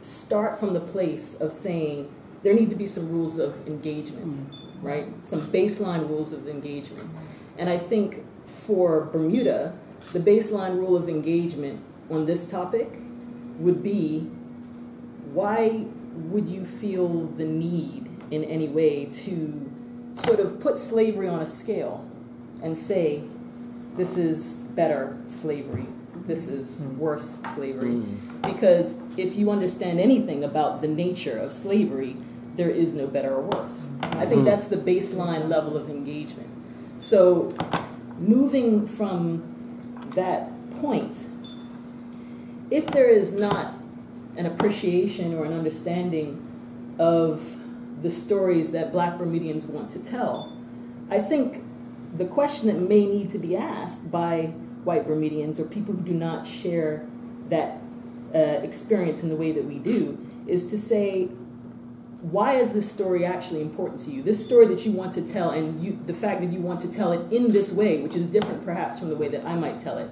Speaker 8: start from the place of saying there need to be some rules of engagement, mm-hmm. right? Some baseline rules of engagement. And I think for Bermuda, the baseline rule of engagement on this topic would be why would you feel the need in any way to sort of put slavery on a scale and say this is better slavery this is hmm. worse slavery. Mm. Because if you understand anything about the nature of slavery, there is no better or worse. I think mm. that's the baseline level of engagement. So, moving from that point, if there is not an appreciation or an understanding of the stories that black Bermudians want to tell, I think the question that may need to be asked by white Bermudians or people who do not share that uh, experience in the way that we do is to say, why is this story actually important to you? This story that you want to tell, and you, the fact that you want to tell it in this way, which is different perhaps from the way that I might tell it.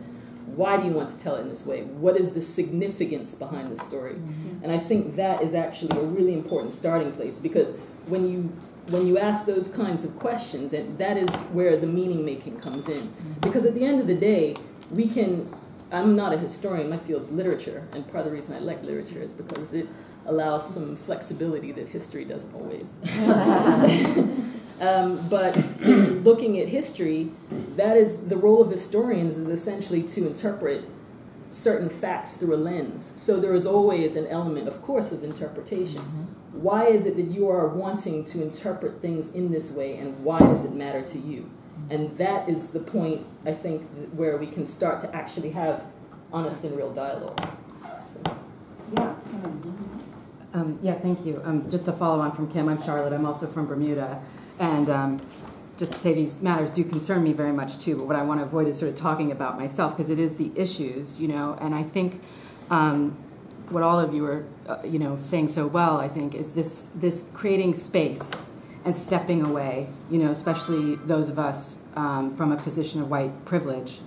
Speaker 8: Why do you want to tell it in this way? What is the significance behind the story? Mm-hmm. And I think that is actually a really important starting place because when you when you ask those kinds of questions, and that is where the meaning making comes in. Mm-hmm. Because at the end of the day, we can. I'm not a historian. My field's literature, and part of the reason I like literature is because it allows some flexibility that history doesn't always. um, but looking at history, that is the role of historians is essentially to interpret certain facts through a lens. So there is always an element, of course, of interpretation. Mm-hmm. Why is it that you are wanting to interpret things in this way, and why does it matter to you? And that is the point, I think, where we can start to actually have honest and real dialogue. So.
Speaker 1: Yeah.
Speaker 9: Um, yeah, thank you. Um, just to follow on from Kim, I'm Charlotte. I'm also from Bermuda. And um, just to say these matters do concern me very much too, but what I want to avoid is sort of talking about myself because it is the issues, you know, and I think um, what all of you are, uh, you know, saying so well, I think, is this, this creating space and stepping away, you know, especially those of us um, from a position of white privilege.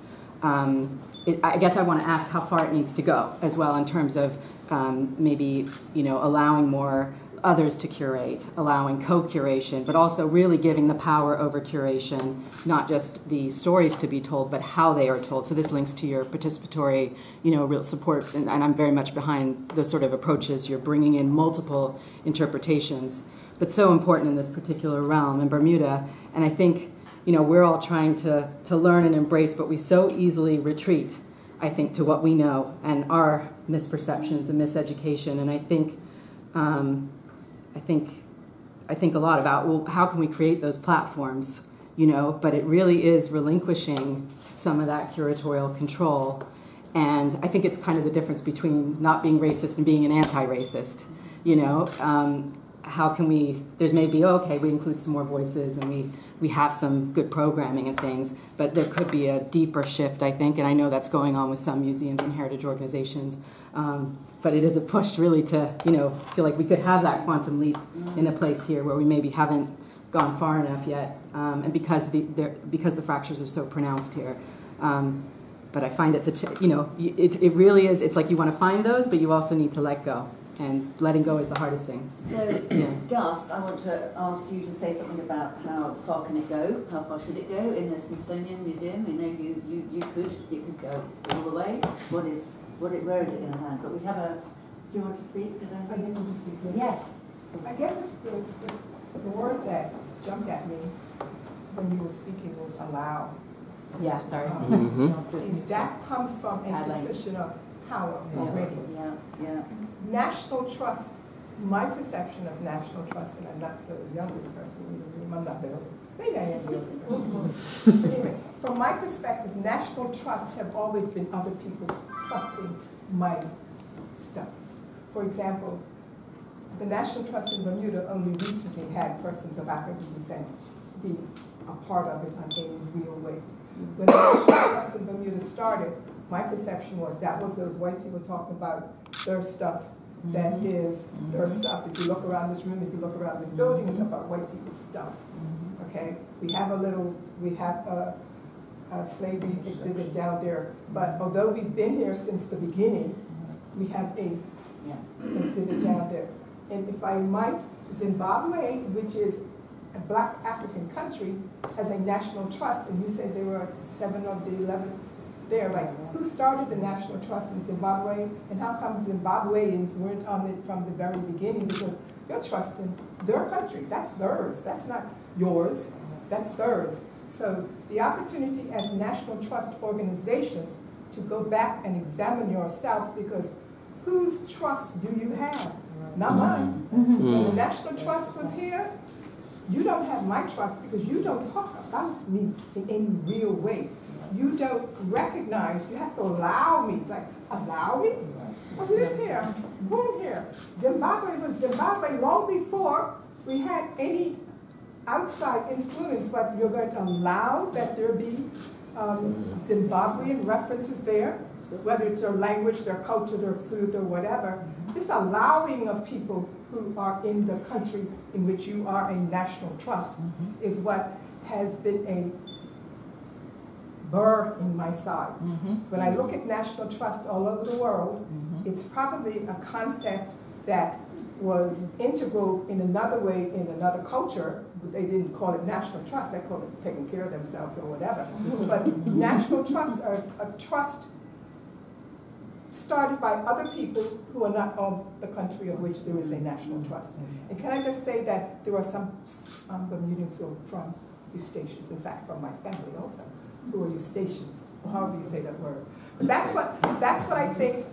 Speaker 9: Um, it, I guess I want to ask how far it needs to go as well in terms of um, maybe, you know, allowing more others to curate, allowing co-curation, but also really giving the power over curation, not just the stories to be told, but how they are told. So this links to your participatory, you know, real support, and, and I'm very much behind those sort of approaches. You're bringing in multiple interpretations, but so important in this particular realm in Bermuda. And I think, you know, we're all trying to to learn and embrace, but we so easily retreat. I think to what we know and our misperceptions and miseducation, and I think. Um, I think I think a lot about well, how can we create those platforms, you know? But it really is relinquishing some of that curatorial control, and I think it's kind of the difference between not being racist and being an anti-racist, you know. Um, how can we? There's maybe okay, we include some more voices and we we have some good programming and things, but there could be a deeper shift, I think, and I know that's going on with some museums and heritage organizations. Um, but it is a push really to you know feel like we could have that quantum leap in a place here where we maybe haven't gone far enough yet, um, and because the because the fractures are so pronounced here. Um, but I find it to you know it, it really is. It's like you want to find those, but you also need to let go. and letting go is the hardest thing.
Speaker 1: So,
Speaker 9: Yeah.
Speaker 1: Gus, I want to ask you to say something about how far can it go? How far should it go in the Smithsonian Museum? We know you, you, you could, it could go all the way. What is, what it, where is it going to land? But we have a, do you want to speak? Did I
Speaker 10: I didn't want to speak.
Speaker 1: Yes.
Speaker 10: I guess the, the, the word that jumped at me when you were speaking was allow.
Speaker 9: Yeah, sorry.
Speaker 10: Um, See, that comes from a
Speaker 9: Bad language.
Speaker 10: position of power
Speaker 9: Yeah.
Speaker 10: already.
Speaker 1: Yeah, yeah.
Speaker 10: National trust, my perception of national trust, and I'm not the youngest person in the room, I'm not the, maybe I am the oldest person. But anyway, from my perspective, national trusts have always been other people's trusting my stuff. For example, the National Trust in Bermuda only recently had persons of African descent be a part of it in any real way. When the National Trust in Bermuda started, my perception was that was those white people talking about their stuff that mm-hmm. is their mm-hmm. stuff. If you look around this room, if you look around this building, it's mm-hmm. about white people's stuff. Okay? We have a little, we have a, a slavery exhibit down there, but although we've been here since the beginning, mm-hmm. we have a
Speaker 1: Yeah.
Speaker 10: exhibit down there. And if I might, Zimbabwe, which is a black African country, has a national trust, and you said there were seven of the eleven there, like, who started the national trust in Zimbabwe? And how come Zimbabweans weren't on it from the very beginning? Because you're trusting their country, that's theirs, that's not yours, that's theirs. So the opportunity as national trust organizations to go back and examine yourselves, because whose trust do you have? Not mm-hmm. mine. Mm-hmm. When the National Trust was here, you don't have my trust because you don't talk about me in any real way. You don't recognize, you have to allow me, like, allow me? I live here, born here. Zimbabwe was Zimbabwe long before we had any outside influence, but you're going to allow that there be um, Zimbabwean references there, whether it's their language, their culture, their food, or whatever. This allowing of people who are in the country in which you are a national trust mm-hmm. is what has been a burr in my side. Mm-hmm. When I look at national trust all over the world, mm-hmm. it's probably a concept that was integral in another way in another culture. They didn't call it national trust, they called it taking care of themselves or whatever. But national trusts are a trust started by other people who are not of the country of which there is a national trust. And can I just say that there are some um, Bermudians who are from Eustachius, in fact, from my family also, who are Eustachians, however you say that word. But that's what, that's what I think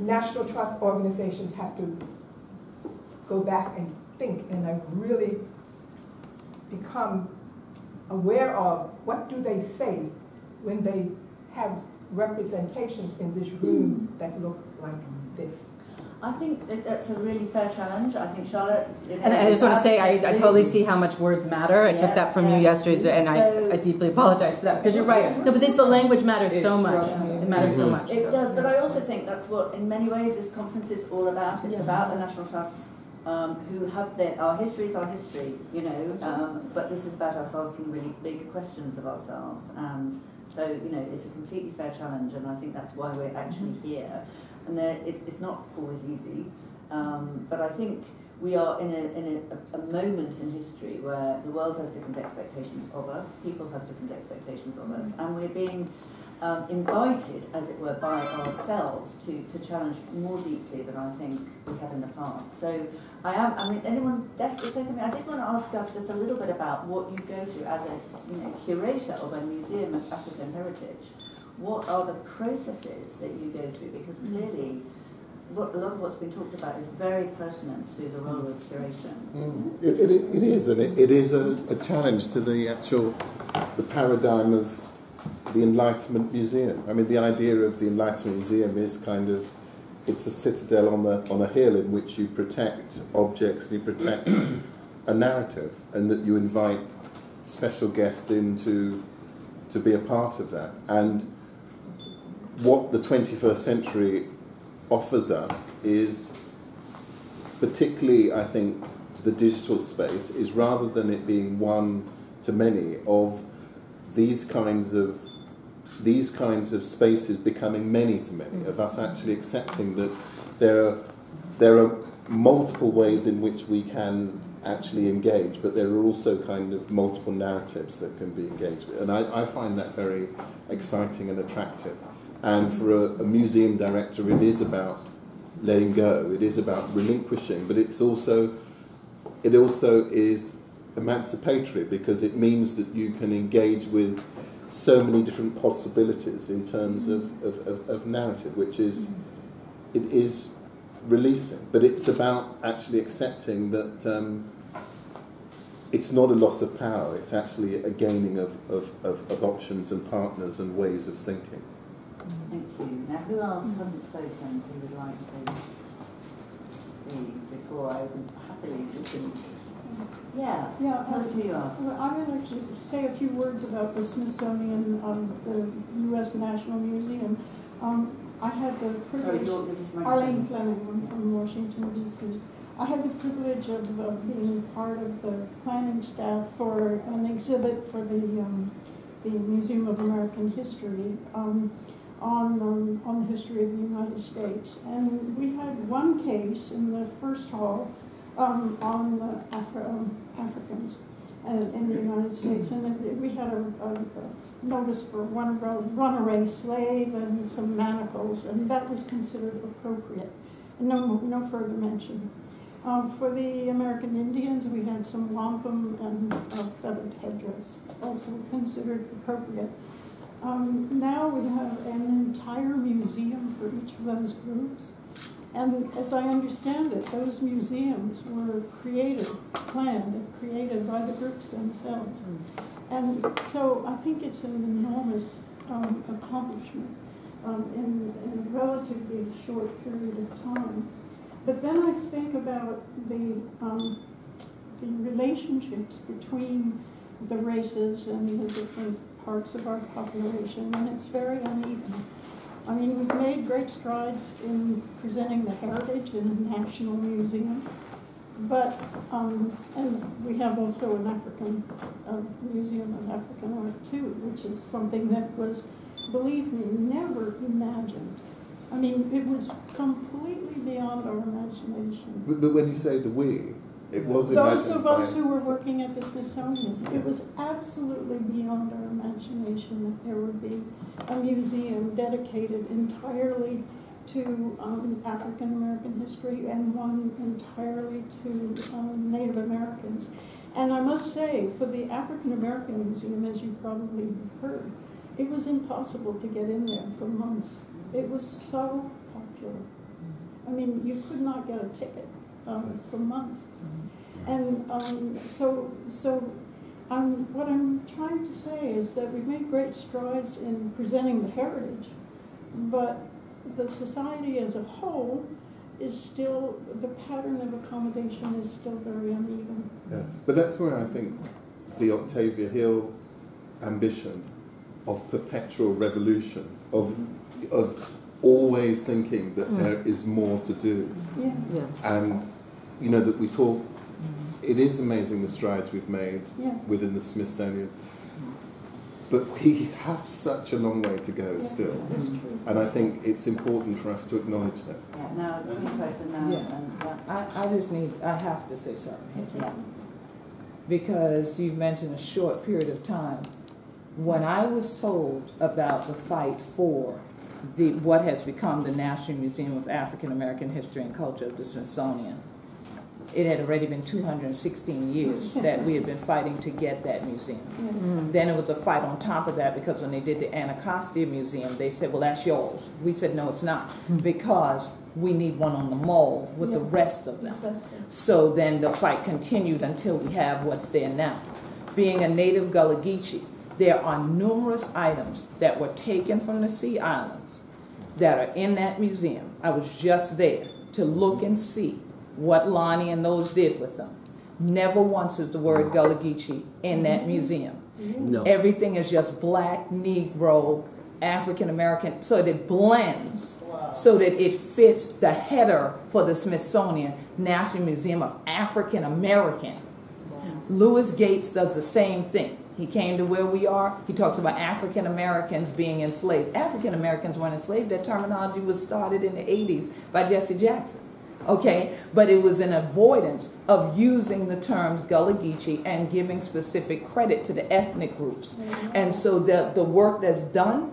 Speaker 10: national trust organizations have to go back and think and like really become aware of what do they say when they have representations in this room that look like this.
Speaker 1: I think that that's a really fair challenge. I think Charlotte.
Speaker 9: And I just want to say, I, I totally see how much words matter. I
Speaker 1: Yeah,
Speaker 9: took that from
Speaker 1: yeah.
Speaker 9: you yesterday, and
Speaker 1: So-
Speaker 9: I, I deeply apologize for that because you're right. No, but this the language matters so much. It matters so much.
Speaker 1: It does, but I also think that's what, in many ways, this conference is all about. It's
Speaker 8: Yeah.
Speaker 1: about the National Trust, um, who have their, our history is our history, you know, um, but this is about us asking really big questions of ourselves. And so, you know, it's a completely fair challenge, and I think that's why we're actually here. And it's, it's not always easy, um, but I think we are in, a, in a, a moment in history where the world has different expectations of us, people have different expectations of us, and we're being um, invited, as it were, by ourselves to, to challenge more deeply than I think we have in the past. So I am, I mean, anyone desperate to say something? I did want to ask us just a little bit about what you go through as a you know, curator of a museum of African heritage. What are the processes that you go through? Because mm-hmm. clearly, what, a lot of what's been talked about is very pertinent to the role of curation. Mm-hmm.
Speaker 11: It, it, it is, and it, it is a, a challenge to the actual the paradigm of the Enlightenment Museum. I mean, the idea of the Enlightenment Museum is kind of it's a citadel on the on a hill in which you protect objects and you protect a narrative, and that you invite special guests in to to be a part of that. And what the 21st century offers us is particularly, I think, the digital space is rather than it being one to many of these kinds of these kinds of spaces becoming many to many of us actually accepting that there are there are multiple ways in which we can actually engage, but there are also kind of multiple narratives that can be engaged with. And I, I find that very exciting and attractive. And for a, a museum director, it is about letting go, it is about relinquishing, but it's also, it also is emancipatory because it means that you can engage with so many different possibilities in terms of, of, of, of narrative, which is, it is releasing. But it's about actually accepting that um, it's not a loss of power, it's actually a gaining of, of, of, of options and partners and ways of thinking.
Speaker 1: Thank you. Now, who else hasn't spoken who would like to speak before I would happily listen? Yeah,
Speaker 12: Yeah,
Speaker 1: tell us who you are.
Speaker 12: Well, I'm going to just say a few words about the Smithsonian, um, the U.S. National Museum. Um, I had the privilege,
Speaker 1: is
Speaker 12: Arlene Fleming, I'm from Washington, D.C. I had the privilege of uh, being part of the planning staff for an exhibit for the, um, the Museum of American History um, on, on the history of the United States. And we had one case in the first hall um, on the Afri- um, Africans uh, in the United States. And it, we had a, a, a notice for one runaway slave and some manacles, and that was considered appropriate. No, no further mention. Uh, for the American Indians, we had some wampum and uh, feathered headdress, also considered appropriate. Um, now we have an entire museum for each of those groups. And as I understand it, those museums were created, planned, and created by the groups themselves. And so I think it's an enormous um, accomplishment um, in, in a relatively short period of time. But then I think about the, um, the relationships between the races and the different parts of our population, and it's very uneven. I mean, we've made great strides in presenting the heritage in a national museum, but, um, and we have also an African Museum of African Art too, which is something that was, believe me, never imagined. I mean, it was completely beyond our imagination.
Speaker 11: But, but when you say the we, it was
Speaker 12: Those of us who were working at the Smithsonian, it was absolutely beyond our imagination that there would be a museum dedicated entirely to um, African American history and one entirely to um, Native Americans. And I must say, for the African American Museum, as you probably heard, it was impossible to get in there for months. It was so popular. I mean, you could not get a ticket um, for months. And um, so, so um, what I'm trying to say is that we've made great strides in presenting the heritage, but the society as a whole is still, the pattern of accommodation is still very uneven.
Speaker 11: Yes. But that's where I think the Octavia Hill ambition of perpetual revolution, of, of always thinking that
Speaker 13: Mm.
Speaker 11: there is more to do.
Speaker 12: Yeah.
Speaker 13: Yeah.
Speaker 11: And, you know, that we talk, it is amazing the strides we've made
Speaker 12: Yeah.
Speaker 11: within the Smithsonian. But we have such a long way to go
Speaker 12: Yeah,
Speaker 11: still.
Speaker 12: That's true.
Speaker 11: And I think it's important for us to acknowledge that.
Speaker 1: Yeah, now, the person now,
Speaker 4: Yeah.
Speaker 1: and.
Speaker 4: I, I just need, I have to say something here.
Speaker 1: Yeah.
Speaker 4: because you mentioned a short period of time. When I was told about the fight for the what has become the National Museum of African American History and Culture of the Smithsonian, it had already been 216 years that we had been fighting to get that museum.
Speaker 12: Yeah.
Speaker 4: Then it was a fight on top of that because when they did the Anacostia Museum, they said, well, that's yours. We said, no, it's not, hmm. because we need one on the mall with the rest of them.
Speaker 12: Exactly.
Speaker 4: So then the fight continued until we have what's there now. Being a native Gullah Geechee, there are numerous items that were taken from the Sea Islands that are in that museum. I was just there to look and see what Lonnie and those did with them. Never once is the word Gullah Geechee in that mm-hmm. museum. Mm-hmm.
Speaker 7: No.
Speaker 4: Everything is just black, Negro, African American, so that it blends, so that it fits the header for the Smithsonian National Museum of African American. Louis Gates does the same thing. He came to where we are. He talks about African Americans being enslaved. African Americans weren't enslaved. That terminology was started in the 80s by Jesse Jackson. Okay? But it was an avoidance of using the terms Gullah Geechee and giving specific credit to the ethnic groups. Mm-hmm. And so the, the work that's done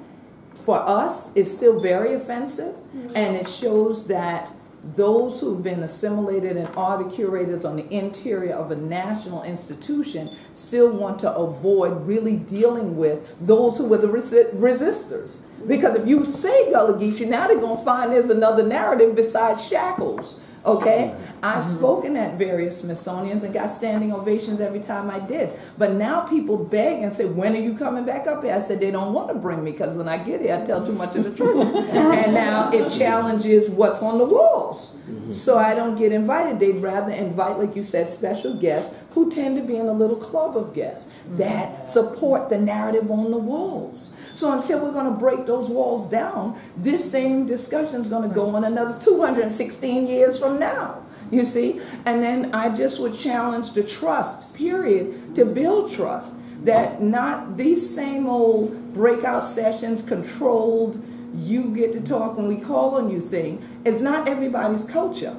Speaker 4: for us is still very offensive, mm-hmm. and it shows that those who've been assimilated and are the curators on the interior of a national institution still want to avoid really dealing with those who were the resi- resistors. Because if you say Gullah Geechee, now they're going to find there's another narrative besides shackles. Okay? Mm-hmm. I've mm-hmm. spoken at various Smithsonians and got standing ovations every time I did. But now people beg and say, When are you coming back up here? I said, They don't want to bring me because when I get here, I tell too much of the truth. and now it challenges what's on the walls. Mm-hmm. So I don't get invited. They'd rather invite, like you said, special guests who tend to be in a little club of guests mm-hmm. that support the narrative on the walls. So until we're going to break those walls down, this same discussion is going to go on another 216 years from now. You see? And then I just would challenge the trust, period, to build trust. That not these same old breakout sessions, controlled, you get to talk when we call on you thing, it's not everybody's culture.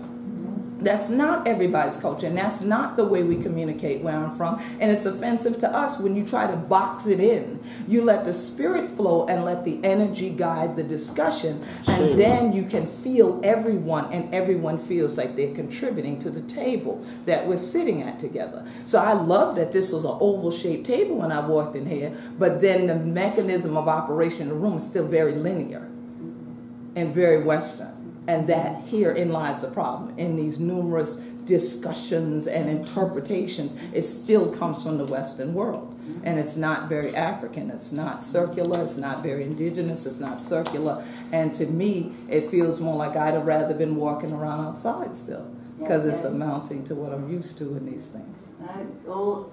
Speaker 4: That's not everybody's culture, and that's not the way we communicate where I'm from. And it's offensive to us when you try to box it in. You let the spirit flow and let the energy guide the discussion, and then you can feel everyone, and everyone feels like they're contributing to the table that we're sitting at together. So I love that this was an oval shaped table when I walked in here, but then the mechanism of operation in the room is still very linear and very Western. And that herein lies the problem. In these numerous discussions and interpretations, it still comes from the Western world. And it's not very African, it's not circular, it's not very indigenous, it's not circular. And to me, it feels more like I'd have rather been walking around outside still, because it's
Speaker 1: Yeah.
Speaker 4: amounting to what I'm used to in these things.
Speaker 1: No, all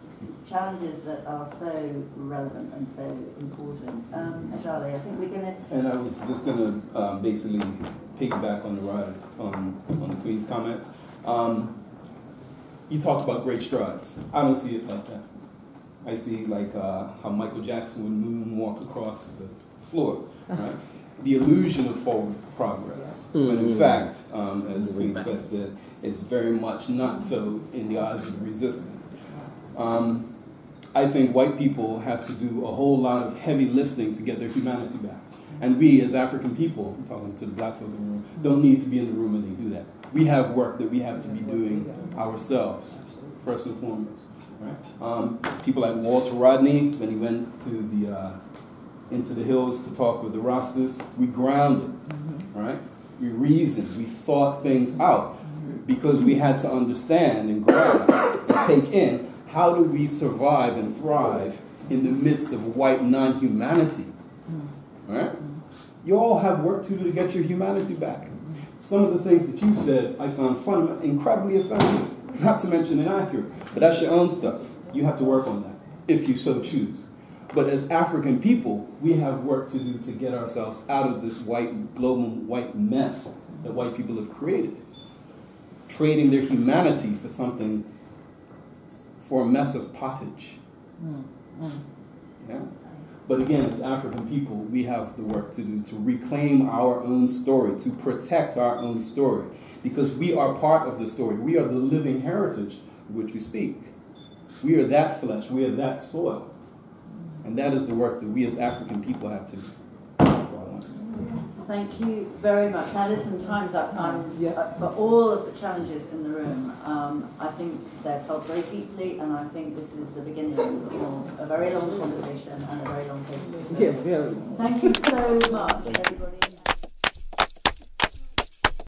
Speaker 1: challenges that are so relevant and so important. Um, Charlie, I think we're going to.
Speaker 3: And I was just gonna um, basically piggyback on the ride on on the Queen's comments. Um, you talked about great strides. I don't see it like that. I see like uh, how Michael Jackson would moonwalk across the floor, right? The illusion of forward progress, but in
Speaker 7: Mm.
Speaker 3: fact, um, as Queen Quet said, it's very much not so in the eyes of the resistant. Um, I think white people have to do a whole lot of heavy lifting to get their humanity back. And we, as African people, I'm talking to the black folk in the room, don't need to be in the room when they do that. We have work that we have to be doing ourselves, first and foremost. Right? Um, people like Walter Rodney, when he went to the uh, into the hills to talk with the Rastas, we grounded, right? We reasoned, we thought things out because we had to understand and grasp and take in how do we survive and thrive in the midst of white non-humanity, right? You all have work to do to get your humanity back. Some of the things that you said I found fun, incredibly offensive, not to mention inaccurate. But that's your own stuff. You have to work on that if you so choose. But as African people, we have work to do to get ourselves out of this white, global white mess that white people have created. Trading their humanity for something, for a mess of pottage. Mm, mm. Yeah? But again, as African people, we have the work to do to reclaim our own story, to protect our own story, because we are part of the story. We are the living heritage of which we speak. We are that flesh, we are that soil. And that is the work that we as African people have to do.
Speaker 1: Thank you very much. Now listen, time's up. And uh, for all of the challenges in the room, um, I think they're felt very deeply, and I think this is the beginning of a very long conversation and a very long process.
Speaker 4: Yes, very
Speaker 1: Thank you so much, everybody.